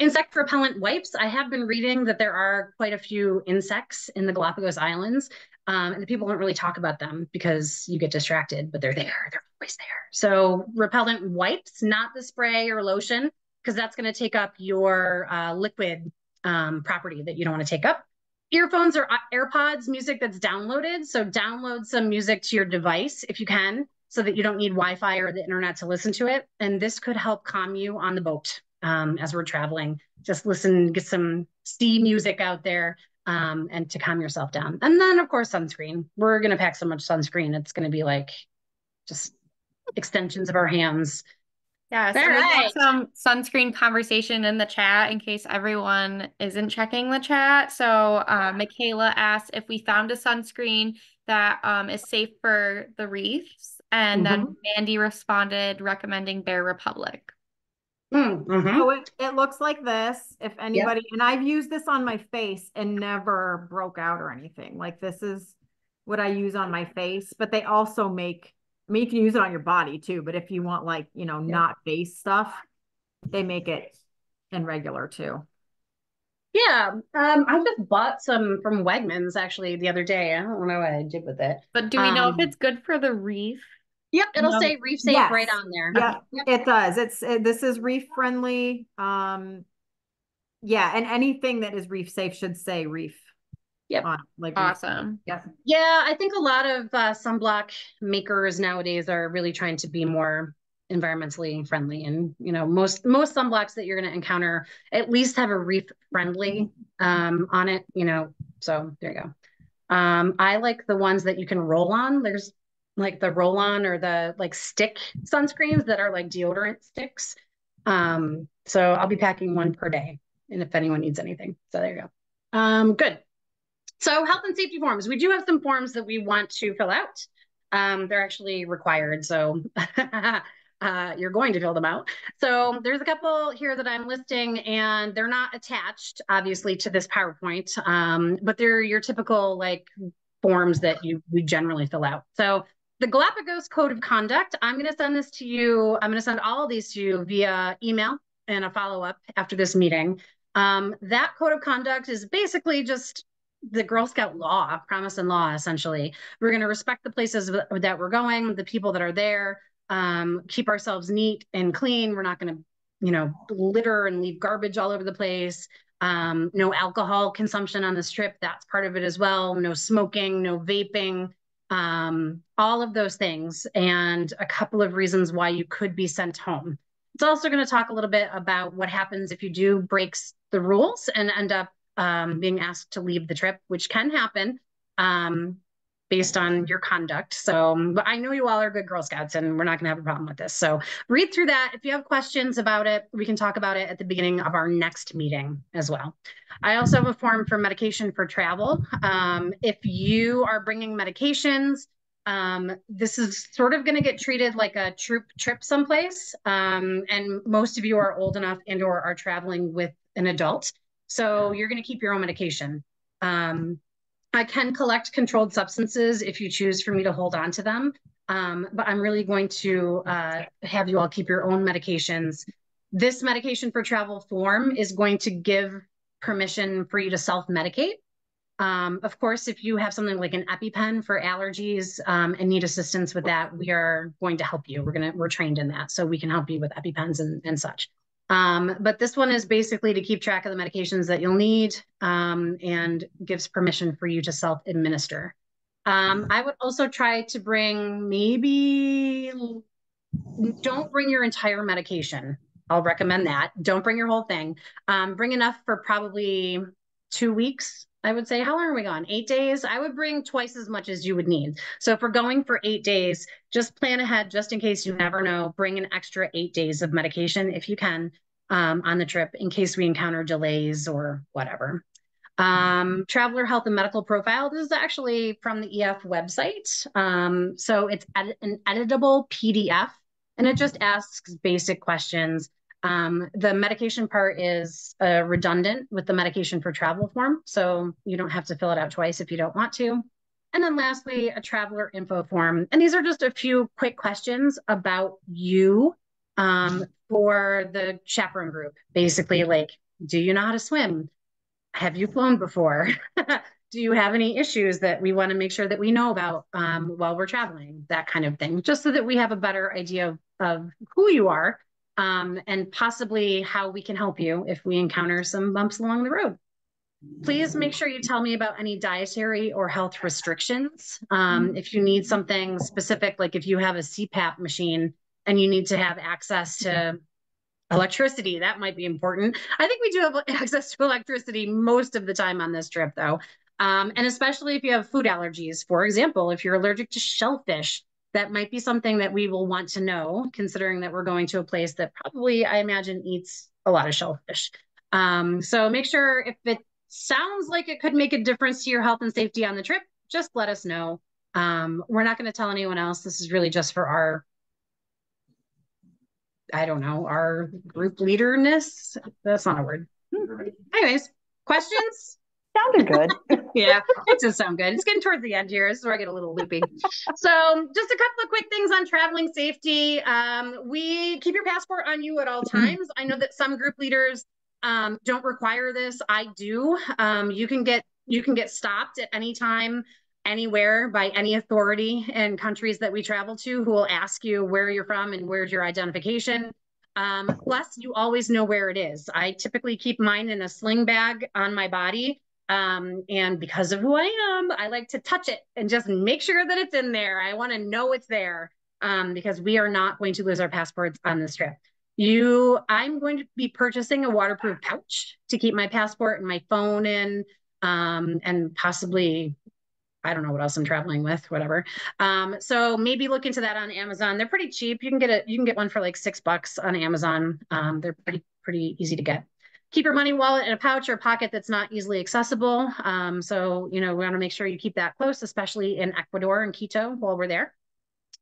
Insect repellent wipes. I have been reading that there are quite a few insects in the Galapagos Islands, um, and the people don't really talk about them because you get distracted, but they're there. They're always there. So repellent wipes, not the spray or lotion, because that's going to take up your uh, liquid um, property that you don't want to take up. Earphones or uh, AirPods, music that's downloaded. So download some music to your device if you can, so that you don't need Wi-Fi or the internet to listen to it. And this could help calm you on the boat um, as we're traveling. Just listen, get some sea music out there um, and to calm yourself down. And then, of course, sunscreen. We're going to pack so much sunscreen. It's going to be like just extensions of our hands. Yeah, so All right. some sunscreen conversation in the chat in case everyone isn't checking the chat. So uh, Michaela asked if we found a sunscreen that um, is safe for the reefs. And then Mandy responded recommending Bare Republic. Mm, mhm. So it, it looks like this. If anybody, and I've used this on my face and never broke out or anything. Like this is what I use on my face, but they also make, I mean, you can use it on your body too, but if you want like, you know, not face stuff, they make it in regular too. Yeah, um, I just bought some from Wegmans actually the other day. I don't know what I did with it. But do we know if Um, it's good for the reef? Yep, it'll No. say reef safe Yes. right on there. Yeah, Yep. it does. It's, uh, this is reef friendly. Um, yeah, and anything that is reef safe should say reef. Yep. on, Like. Awesome. Yeah. Yeah, I think a lot of uh, sunblock makers nowadays are really trying to be more environmentally friendly, and you know, most most sunblocks that you're going to encounter at least have a reef friendly um, on it. You know, so there you go. Um, I like the ones that you can roll on. There's like the roll on or the like stick sunscreens that are like deodorant sticks. Um, so I'll be packing one per day, and if anyone needs anything, so there you go. Um, good. So health and safety forms. We do have some forms that we want to fill out. Um, they're actually required, so uh, you're going to fill them out. So there's a couple here that I'm listing, and they're not attached, obviously, to this PowerPoint, um, but they're your typical like forms that you we generally fill out. So the Galapagos Code of Conduct. I'm going to send this to you. I'm going to send all of these to you via email and a follow up after this meeting. Um, that code of conduct is basically just the Girl Scout law, promise and law, essentially. We're going to respect the places that we're going, the people that are there, um, keep ourselves neat and clean. We're not going to, you know, litter and leave garbage all over the place. Um, no alcohol consumption on this trip. That's part of it as well. No smoking, no vaping, um, all of those things, and a couple of reasons why you could be sent home. It's also going to talk a little bit about what happens if you do breaks the rules and end up um, being asked to leave the trip, which can happen um, based on your conduct. So, but I know you all are good Girl Scouts and we're not going to have a problem with this. So, read through that. If you have questions about it, we can talk about it at the beginning of our next meeting as well. I also have a form for medication for travel. Um, if you are bringing medications, um, this is sort of going to get treated like a troop trip someplace. Um, and most of you are old enough and or are traveling with an adult. So you're going to keep your own medication. Um, I can collect controlled substances if you choose for me to hold on to them. Um, but I'm really going to uh, have you all keep your own medications. This medication for travel form is going to give permission for you to self-medicate. Um, of course, if you have something like an EpiPen for allergies um, and need assistance with that, we are going to help you. We're gonna we're trained in that, so we can help you with EpiPens and, and such. Um, but this one is basically to keep track of the medications that you'll need um, and gives permission for you to self-administer. Um, I would also try to bring maybe don't bring your entire medication. I'll recommend that. Don't bring your whole thing. Um, bring enough for probably two weeks. I would say, how long are we gone? Eight days. I would bring twice as much as you would need. So if we're going for eight days, just plan ahead, just in case you never know. Bring an extra eight days of medication if you can um, on the trip, in case we encounter delays or whatever. Um, traveler health and medical profile. This is actually from the EF website. Um, so it's an editable PDF and it just asks basic questions. Um, the medication part is uh, redundant with the medication for travel form. So you don't have to fill it out twice if you don't want to. And then lastly, a traveler info form. And these are just a few quick questions about you um, for the chaperone group. Basically, like, do you know how to swim? Have you flown before? do you have any issues that we want to make sure that we know about um, while we're traveling? That kind of thing, just so that we have a better idea of, of who you are um, and possibly how we can help you if we encounter some bumps along the road. Please make sure you tell me about any dietary or health restrictions. Um, if you need something specific, like if you have a CPAP machine and you need to have access to electricity, that might be important. I think we do have access to electricity most of the time on this trip, though. Um, and especially if you have food allergies, for example, if you're allergic to shellfish, that might be something that we will want to know, considering that we're going to a place that probably, I imagine, eats a lot of shellfish. Um, so make sure if it sounds like it could make a difference to your health and safety on the trip, just let us know. Um, we're not going to tell anyone else. This is really just for our, I don't know, our group leaderness. That's not a word. Anyways, questions? Sounded good. yeah, it does sound good. It's getting towards the end here. This is where I get a little loopy. so, just a couple of quick things on traveling safety. Um, we keep your passport on you at all times. I know that some group leaders um, don't require this. I do. Um, you can get you can get stopped at any time anywhere by any authority in countries that we travel to who will ask you where you're from and where's your identification. Um, plus, you always know where it is. I typically keep mine in a sling bag on my body. Um, and because of who I am, I like to touch it and just make sure that it's in there. I want to know it's there um, because we are not going to lose our passports on this trip. You, I'm going to be purchasing a waterproof pouch to keep my passport and my phone in, um, and possibly I don't know what else I'm traveling with, whatever. Um, so maybe look into that on Amazon. They're pretty cheap. You can get it. You can get one for like six bucks on Amazon. Um, they're pretty pretty easy to get. Keep your money wallet in a pouch or pocket that's not easily accessible. Um, so you know we want to make sure you keep that close, especially in Ecuador and Quito while we're there.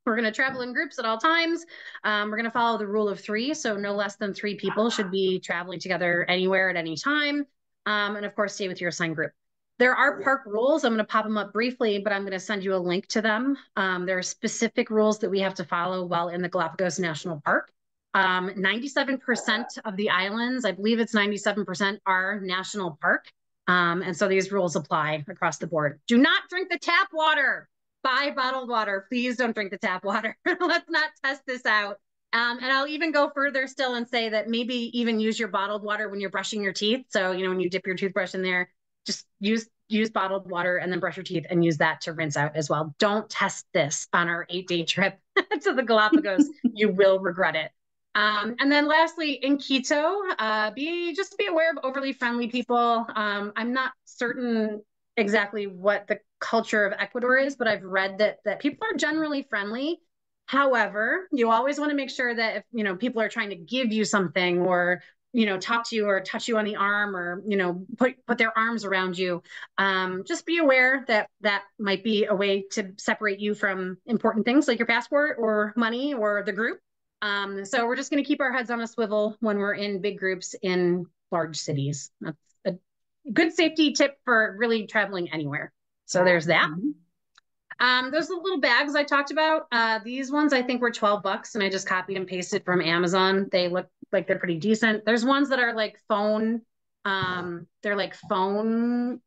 We're going to travel in groups at all times. Um, we're going to follow the rule of three. So no less than three people should be traveling together anywhere at any time. Um, and of course, stay with your assigned group. There are park rules. I'm going to pop them up briefly, but I'm going to send you a link to them. Um, there are specific rules that we have to follow while in the Galapagos National Park. 97% um, of the islands, I believe it's 97%, are national park. Um, and so these rules apply across the board. Do not drink the tap water. Buy bottled water. Please don't drink the tap water. Let's not test this out. Um, and I'll even go further still and say that maybe even use your bottled water when you're brushing your teeth. So, you know, when you dip your toothbrush in there, just use use bottled water and then brush your teeth and use that to rinse out as well. Don't test this on our eight day trip to the Galapagos. you will regret it. Um, and then lastly, in Quito, uh, be just be aware of overly friendly people. Um, I'm not certain exactly what the culture of Ecuador is, but I've read that that people are generally friendly. However, you always want to make sure that if you know people are trying to give you something or you know talk to you or touch you on the arm or you know put put their arms around you um, just be aware that that might be a way to separate you from important things like your passport or money or the group um, so we're just going to keep our heads on a swivel when we're in big groups in large cities that's a good safety tip for really traveling anywhere so there's that mm-hmm. Um, those little bags I talked about, uh, these ones I think were 12 bucks and I just copied and pasted from Amazon. They look like they're pretty decent. There's ones that are like phone, um, they're like phone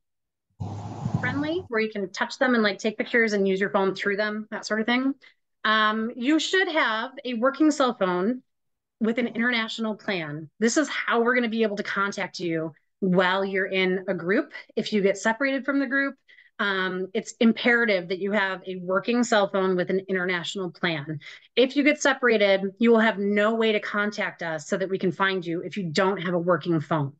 friendly where you can touch them and like take pictures and use your phone through them, that sort of thing. Um, you should have a working cell phone with an international plan. This is how we're going to be able to contact you while you're in a group. If you get separated from the group, um, it's imperative that you have a working cell phone with an international plan. If you get separated, you will have no way to contact us so that we can find you if you don't have a working phone.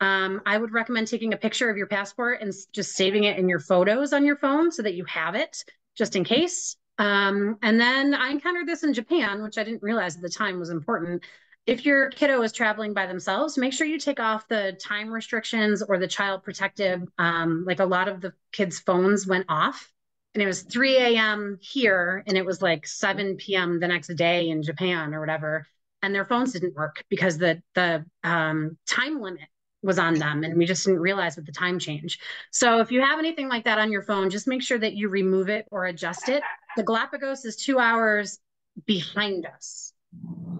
Um, I would recommend taking a picture of your passport and just saving it in your photos on your phone so that you have it just in case. Um, and then I encountered this in Japan, which I didn't realize at the time was important if your kiddo is traveling by themselves, make sure you take off the time restrictions or the child protective. Um, like a lot of the kids' phones went off, and it was 3 a.m. here, and it was like 7 p.m. the next day in Japan or whatever, and their phones didn't work because the the um, time limit was on them, and we just didn't realize with the time change. So if you have anything like that on your phone, just make sure that you remove it or adjust it. The Galapagos is two hours behind us.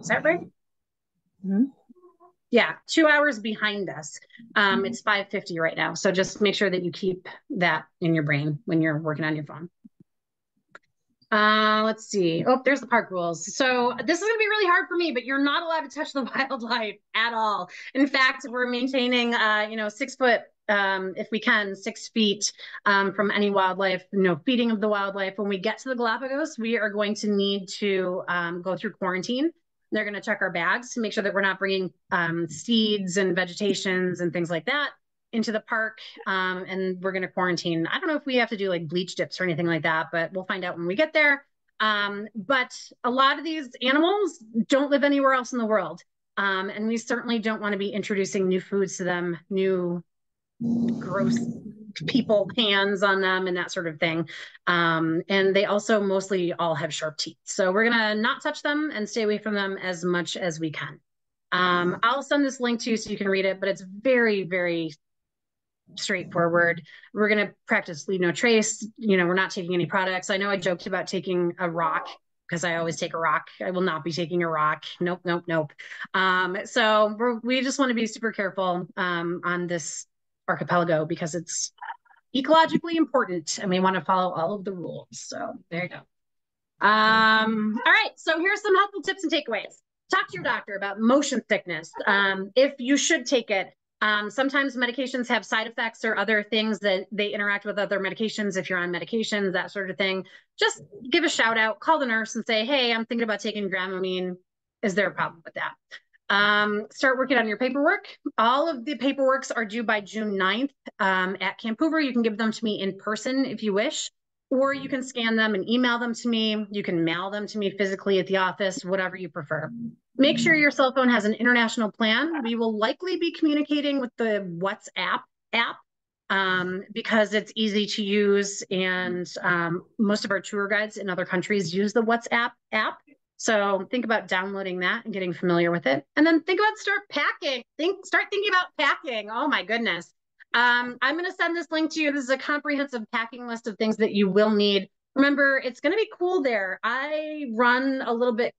Is that right? Mm-hmm. Yeah, two hours behind us. Um, mm-hmm. It's 550 right now. So just make sure that you keep that in your brain when you're working on your phone. Uh, let's see. Oh, there's the park rules. So this is going to be really hard for me, but you're not allowed to touch the wildlife at all. In fact, we're maintaining, uh, you know, six foot, um, if we can, six feet um, from any wildlife, you know, feeding of the wildlife. When we get to the Galapagos, we are going to need to um, go through quarantine. They're going to check our bags to make sure that we're not bringing um, seeds and vegetations and things like that into the park. Um, and we're going to quarantine. I don't know if we have to do like bleach dips or anything like that, but we'll find out when we get there. Um, but a lot of these animals don't live anywhere else in the world. Um, and we certainly don't want to be introducing new foods to them, new gross people hands on them and that sort of thing. Um, and they also mostly all have sharp teeth. So we're gonna not touch them and stay away from them as much as we can. Um, I'll send this link to you so you can read it, but it's very, very straightforward. We're going to practice leave no trace. You know, we're not taking any products. I know I joked about taking a rock because I always take a rock. I will not be taking a rock. Nope, nope, nope. Um, so we just want to be super careful um, on this archipelago because it's ecologically important and we want to follow all of the rules. So there you go. Um, all right, so here's some helpful tips and takeaways. Talk to your doctor about motion sickness. Um, if you should take it, um, sometimes medications have side effects or other things that they interact with other medications. If you're on medications, that sort of thing, just give a shout out, call the nurse and say, Hey, I'm thinking about taking Dramamine. Is there a problem with that? Um, start working on your paperwork. All of the paperworks are due by June 9th um, at Camp Hoover. You can give them to me in person if you wish, or you can scan them and email them to me. You can mail them to me physically at the office, whatever you prefer. Make sure your cell phone has an international plan. We will likely be communicating with the WhatsApp app um, because it's easy to use and um, most of our tour guides in other countries use the WhatsApp app. So think about downloading that and getting familiar with it. And then think about start packing. Think start thinking about packing. Oh my goodness. Um, I'm going to send this link to you. This is a comprehensive packing list of things that you will need. Remember, it's going to be cool there. I run a little bit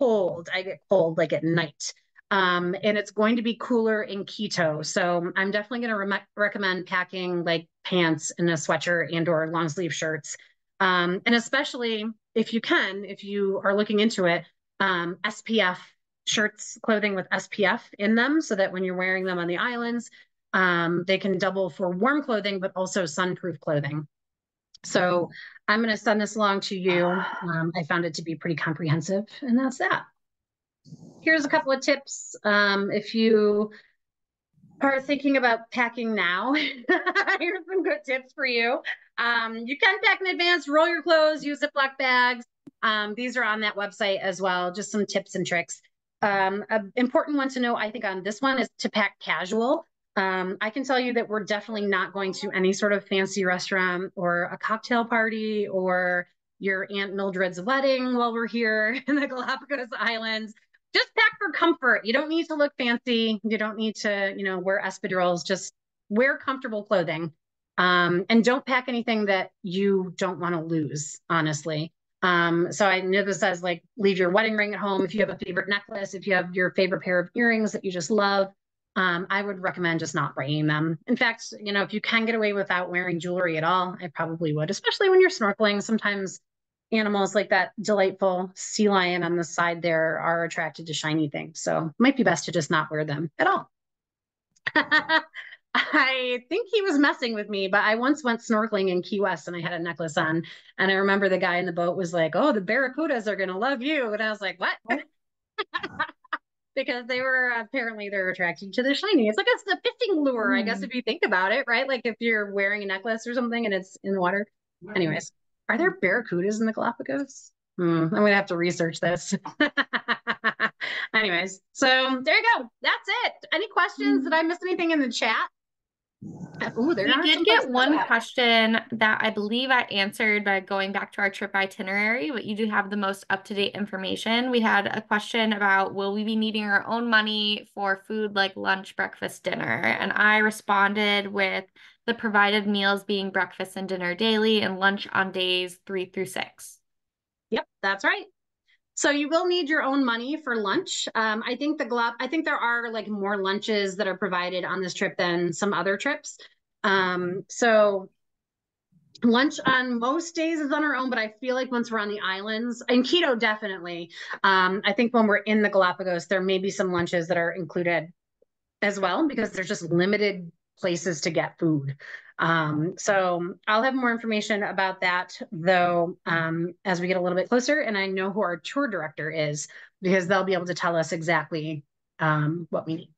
cold. I get cold like at night. Um, and it's going to be cooler in Quito. So I'm definitely going to re recommend packing like pants and a sweatshirt and or long sleeve shirts. Um, and especially if you can, if you are looking into it, um, SPF shirts, clothing with SPF in them so that when you're wearing them on the islands, um, they can double for warm clothing, but also sunproof clothing. So I'm going to send this along to you. Um, I found it to be pretty comprehensive, and that's that. Here's a couple of tips. Um, if you are thinking about packing now, here's some good tips for you. Um, you can pack in advance, roll your clothes, use Ziploc bags. Um, these are on that website as well, just some tips and tricks. Um, an important one to know, I think, on this one is to pack casual. Um, I can tell you that we're definitely not going to any sort of fancy restaurant or a cocktail party or your Aunt Mildred's wedding while we're here in the Galapagos Islands. Just pack for comfort. You don't need to look fancy. You don't need to, you know, wear espadrilles. Just wear comfortable clothing. Um, and don't pack anything that you don't want to lose, honestly. Um, so I know this says like leave your wedding ring at home if you have a favorite necklace, if you have your favorite pair of earrings that you just love um, I would recommend just not bringing them. In fact, you know, if you can get away without wearing jewelry at all, I probably would, especially when you're snorkeling. Sometimes animals like that delightful sea lion on the side there are attracted to shiny things. So it might be best to just not wear them at all. I think he was messing with me, but I once went snorkeling in Key West and I had a necklace on. And I remember the guy in the boat was like, Oh, the barracudas are going to love you. And I was like, What? because they were apparently they're attracted to the shiny. It's like a, a fishing lure, mm. I guess, hmm. if you think about it, right? Like if you're wearing a necklace or something and it's in the water. Anyways, are there barracudas in the Galapagos? Hmm, I'm gonna have to research this. Anyways, so there you go. That's it. Any questions? Did I miss anything in the chat? Uh, ooh, there we did get one question that I believe I answered by going back to our trip itinerary, but you do have the most up-to-date information. We had a question about will we be needing our own money for food like lunch, breakfast, dinner? And I responded with the provided meals being breakfast and dinner daily and lunch on days three through six. Yep, that's right. So you will need your own money for lunch. Um, I think the Galap, I think there are like more lunches that are provided on this trip than some other trips. Um, so lunch on most days is on our own, but I feel like once we're on the islands, in Quito, definitely. Um, I think when we're in the Galapagos, there may be some lunches that are included as well because there's just limited places to get food. Um, so I'll have more information about that though um, as we get a little bit closer and I know who our tour director is because they'll be able to tell us exactly um, what we need.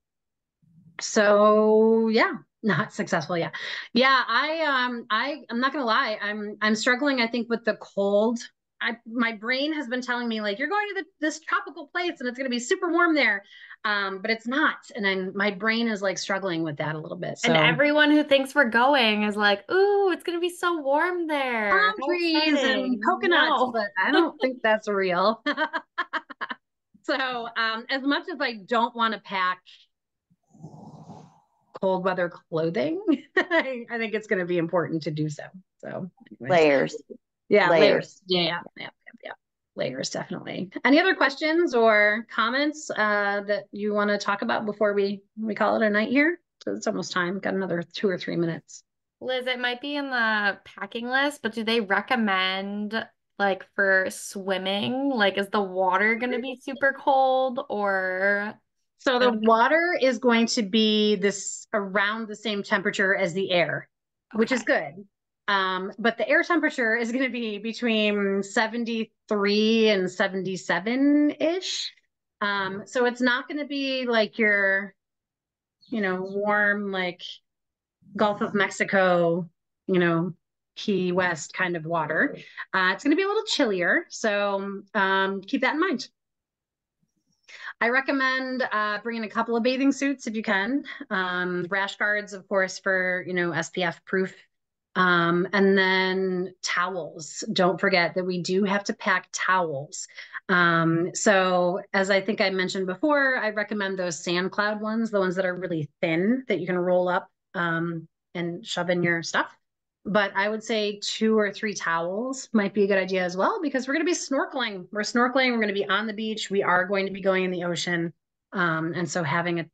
So yeah, not successful yet. Yeah, I um I I'm not gonna lie, I'm I'm struggling I think with the cold I, my brain has been telling me like you're going to the, this tropical place and it's going to be super warm there um, but it's not and I'm, my brain is like struggling with that a little bit so. and everyone who thinks we're going is like ooh it's going to be so warm there palm trees and coconuts no. but i don't think that's real so um, as much as i don't want to pack cold weather clothing I, I think it's going to be important to do so so anyways. layers yeah, layers. layers. Yeah, yeah, yeah, yeah, Layers, definitely. Any other questions or comments uh, that you want to talk about before we we call it a night here? So it's almost time. Got another two or three minutes. Liz, it might be in the packing list, but do they recommend like for swimming? Like, is the water going to be super cold or? So the water is going to be this around the same temperature as the air, which is good. Um, but the air temperature is going to be between 73 and 77-ish. Um, so it's not going to be like your, you know, warm, like Gulf of Mexico, you know, Key West kind of water. Uh, it's going to be a little chillier. So um, keep that in mind. I recommend uh, bringing a couple of bathing suits if you can. Um, rash guards, of course, for you know SPF proof, um, and then towels. Don't forget that we do have to pack towels. Um, so as I think I mentioned before, I recommend those sand cloud ones, the ones that are really thin that you can roll up um, and shove in your stuff. But I would say two or three towels might be a good idea as well because we're going to be snorkeling. We're snorkeling. We're going to be on the beach. We are going to be going in the ocean. Um, and so having a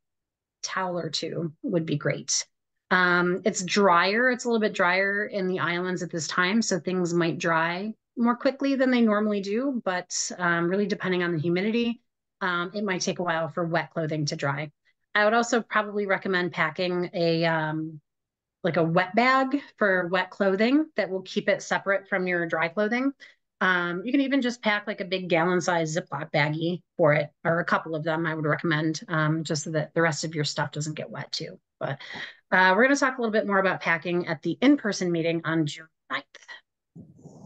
towel or two would be great. Um, it's drier. It's a little bit drier in the islands at this time. So things might dry more quickly than they normally do. But um, really, depending on the humidity, um, it might take a while for wet clothing to dry. I would also probably recommend packing a um, like a wet bag for wet clothing that will keep it separate from your dry clothing. Um, you can even just pack like a big gallon size Ziploc baggie for it, or a couple of them, I would recommend, um, just so that the rest of your stuff doesn't get wet too. But uh, we're going to talk a little bit more about packing at the in person meeting on June 9th.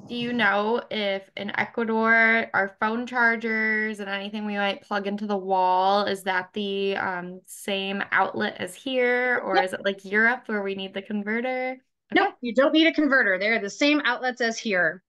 Do you know if in Ecuador our phone chargers and anything we might plug into the wall, is that the um, same outlet as here, or Yep. is it like Europe where we need the converter? No, you don't need a converter. They're the same outlets as here.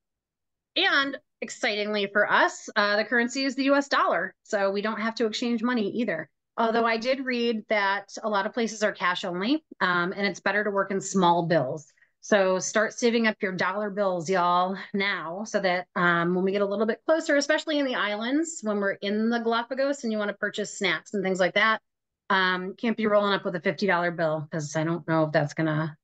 And excitingly for us, uh, the currency is the US dollar. So we don't have to exchange money either. Although I did read that a lot of places are cash only, um, and it's better to work in small bills. So start saving up your dollar bills, y'all, now, so that um, when we get a little bit closer, especially in the islands, when we're in the Galapagos and you want to purchase snacks and things like that, um, can't be rolling up with a $50 bill because I don't know if that's gonna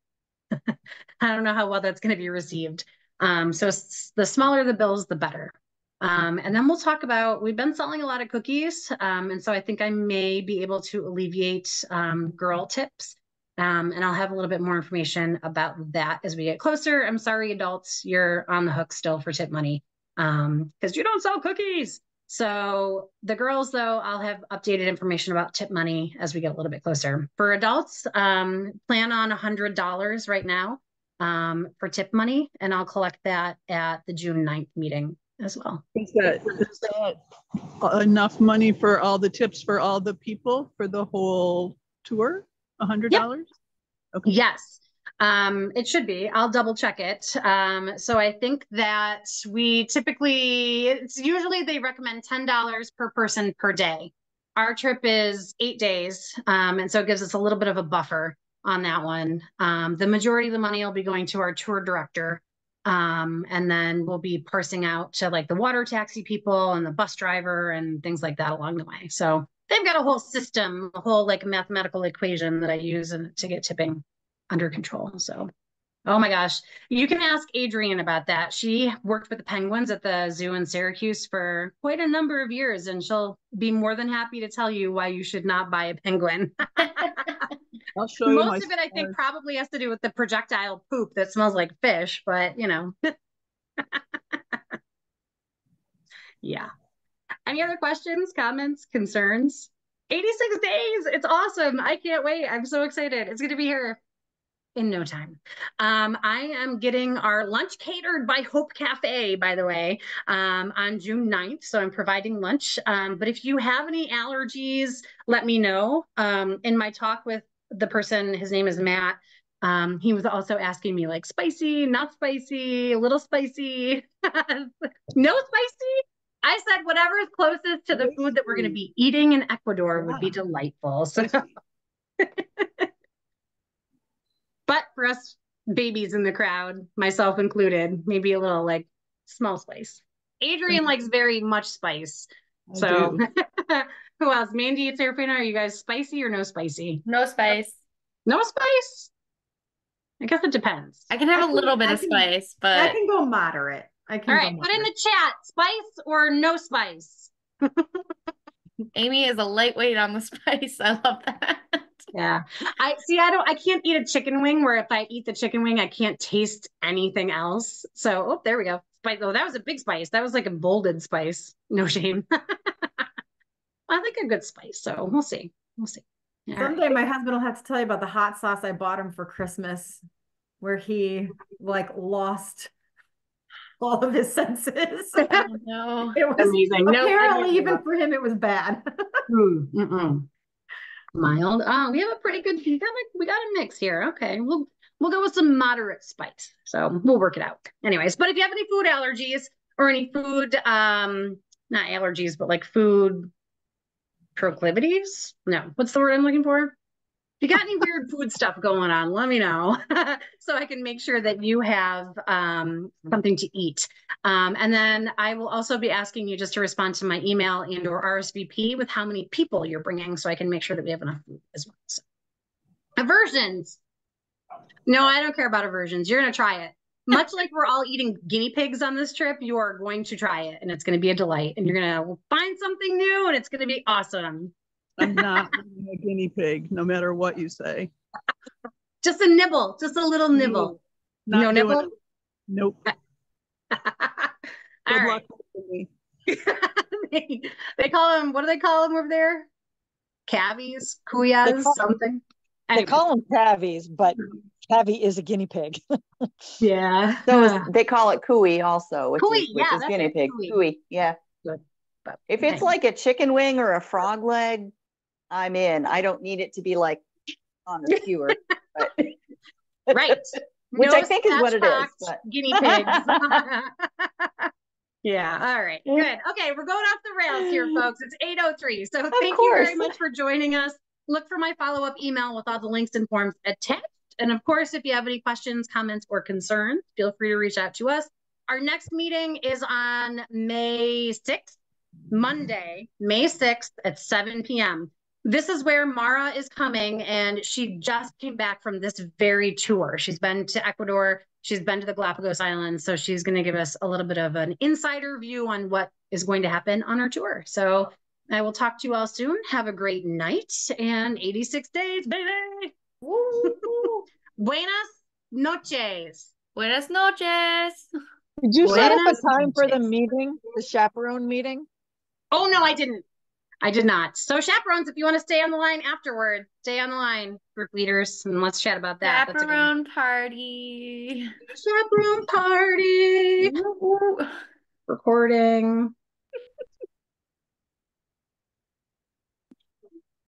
I don't know how well that's to be received. Um, so the smaller the bills, the better. Um, and then we'll talk about, we've been selling a lot of cookies. Um, and so I think I may be able to alleviate um, girl tips. Um, and I'll have a little bit more information about that as we get closer. I'm sorry, adults, you're on the hook still for tip money because you don't sell cookies. So the girls, though, I'll have updated information about tip money as we get a little bit closer. For adults, um, plan on $100 right now um, for tip money, and I'll collect that at the June 9th meeting as well. Is that, is that enough money for all the tips for all the people for the whole tour? A hundred dollars? Yes, um, it should be. I'll double check it. Um, so I think that we typically, it's usually they recommend $10 per person per day. Our trip is eight days, um, and so it gives us a little bit of a buffer on that one. Um, the majority of the money will be going to our tour director. Um, and then we'll be parsing out to like the water taxi people and the bus driver and things like that along the way. So they've got a whole system, a whole like mathematical equation that I use in- to get tipping under control. So, oh my gosh, you can ask Adrienne about that. She worked with the penguins at the zoo in Syracuse for quite a number of years, and she'll be more than happy to tell you why you should not buy a penguin. I'll show you. Most of it, I think, probably has to do with the projectile poop that smells like fish, but you know. yeah. Any other questions, comments, concerns? 86 days. It's awesome. I can't wait. I'm so excited. It's going to be here in no time. Um, I am getting our lunch catered by Hope Cafe, by the way, um, on June 9th. So I'm providing lunch. Um, but if you have any allergies, let me know. Um, in my talk with the person, his name is Matt. Um, he was also asking me like spicy, not spicy, a little spicy, no spicy. I said whatever is closest to the food that we're going to be eating in Ecuador would be delightful. So, but for us babies in the crowd, myself included, maybe a little like small spice. Adrienne likes very much spice. I So. who else? Mandy, it's Serafina, are you guys spicy or no spicy? No spice. No spice. I guess it depends. I can have I a can- little bit I of can- spice, but I can go moderate. I can All go put in the chat, spice or no spice? Amy is a lightweight on the spice. I love that. Yeah. I see I don't I can't eat a chicken wing where if I eat the chicken wing, I can't taste anything else. So oh there we go. Spice. Oh, that was a big spice. That was like a bolded spice. No shame. I think a good spice. So we'll see. We'll see. All right. Someday my husband will have to tell you about the hot sauce I bought him for Christmas, where he like lost all of his senses. Oh, no. It was Amazing. Apparently didn't even for him it was bad. Mm, mm-mm. Mild. Oh, we have a pretty good. We got a, we got a mix here. Okay, we'll we'll go with some moderate spice. So we'll work it out. Anyways, but if you have any food allergies or any food, um, not allergies, but like food proclivities. No, what's the word I'm looking for? If you got any weird food stuff going on, let me know so I can make sure that you have um, something to eat. Um, and then I will also be asking you just to respond to my email and or RSVP with how many people you're bringing so I can make sure that we have enough food as well. So. Aversions. No, I don't care about aversions. You're going to try it. Much like we're all eating guinea pigs on this trip, you are going to try it and it's going to be a delight and you're going to find something new and it's going to be awesome. I'm not a guinea pig, no matter what you say. Just a nibble, just a little nibble. Not no nibble? it. Nope. All Good right. luck with me. they, they call them, what do they call them over there? Cavies, kuyas, something. They Anyway, call them cavies, but cavy is a guinea pig. yeah. So is, they call it cooey also, which Cooey, is, which yeah, is guinea pig. cooey. Cooey, yeah. but If it's like a chicken wing or a frog leg, I'm in. I don't need it to be like on the skewer. but right. Which I think is what it is, but- Guinea pigs. yeah. All right. Good. Okay. We're going off the rails here, folks. It's 803. So thank you very much for joining us. Look for my follow up email with all the links and forms attached. And of course, if you have any questions, comments, or concerns, feel free to reach out to us. Our next meeting is on May 6th, Monday, May 6th at 7 p.m. This is where Mara is coming, and she just came back from this very tour. She's been to Ecuador, she's been to the Galapagos Islands, so she's going to give us a little bit of an insider view on what is going to happen on our tour. So I will talk to you all soon. Have a great night and 86 days, baby. Buenas noches. Buenas noches. Did you set up a time for the meeting, the chaperone meeting? Oh, no, I didn't. I did not. So, chaperones, if you want to stay on the line afterward, stay on the line, group leaders, and let's chat about that. That's good- Chaperone party. chaperone party. Recording.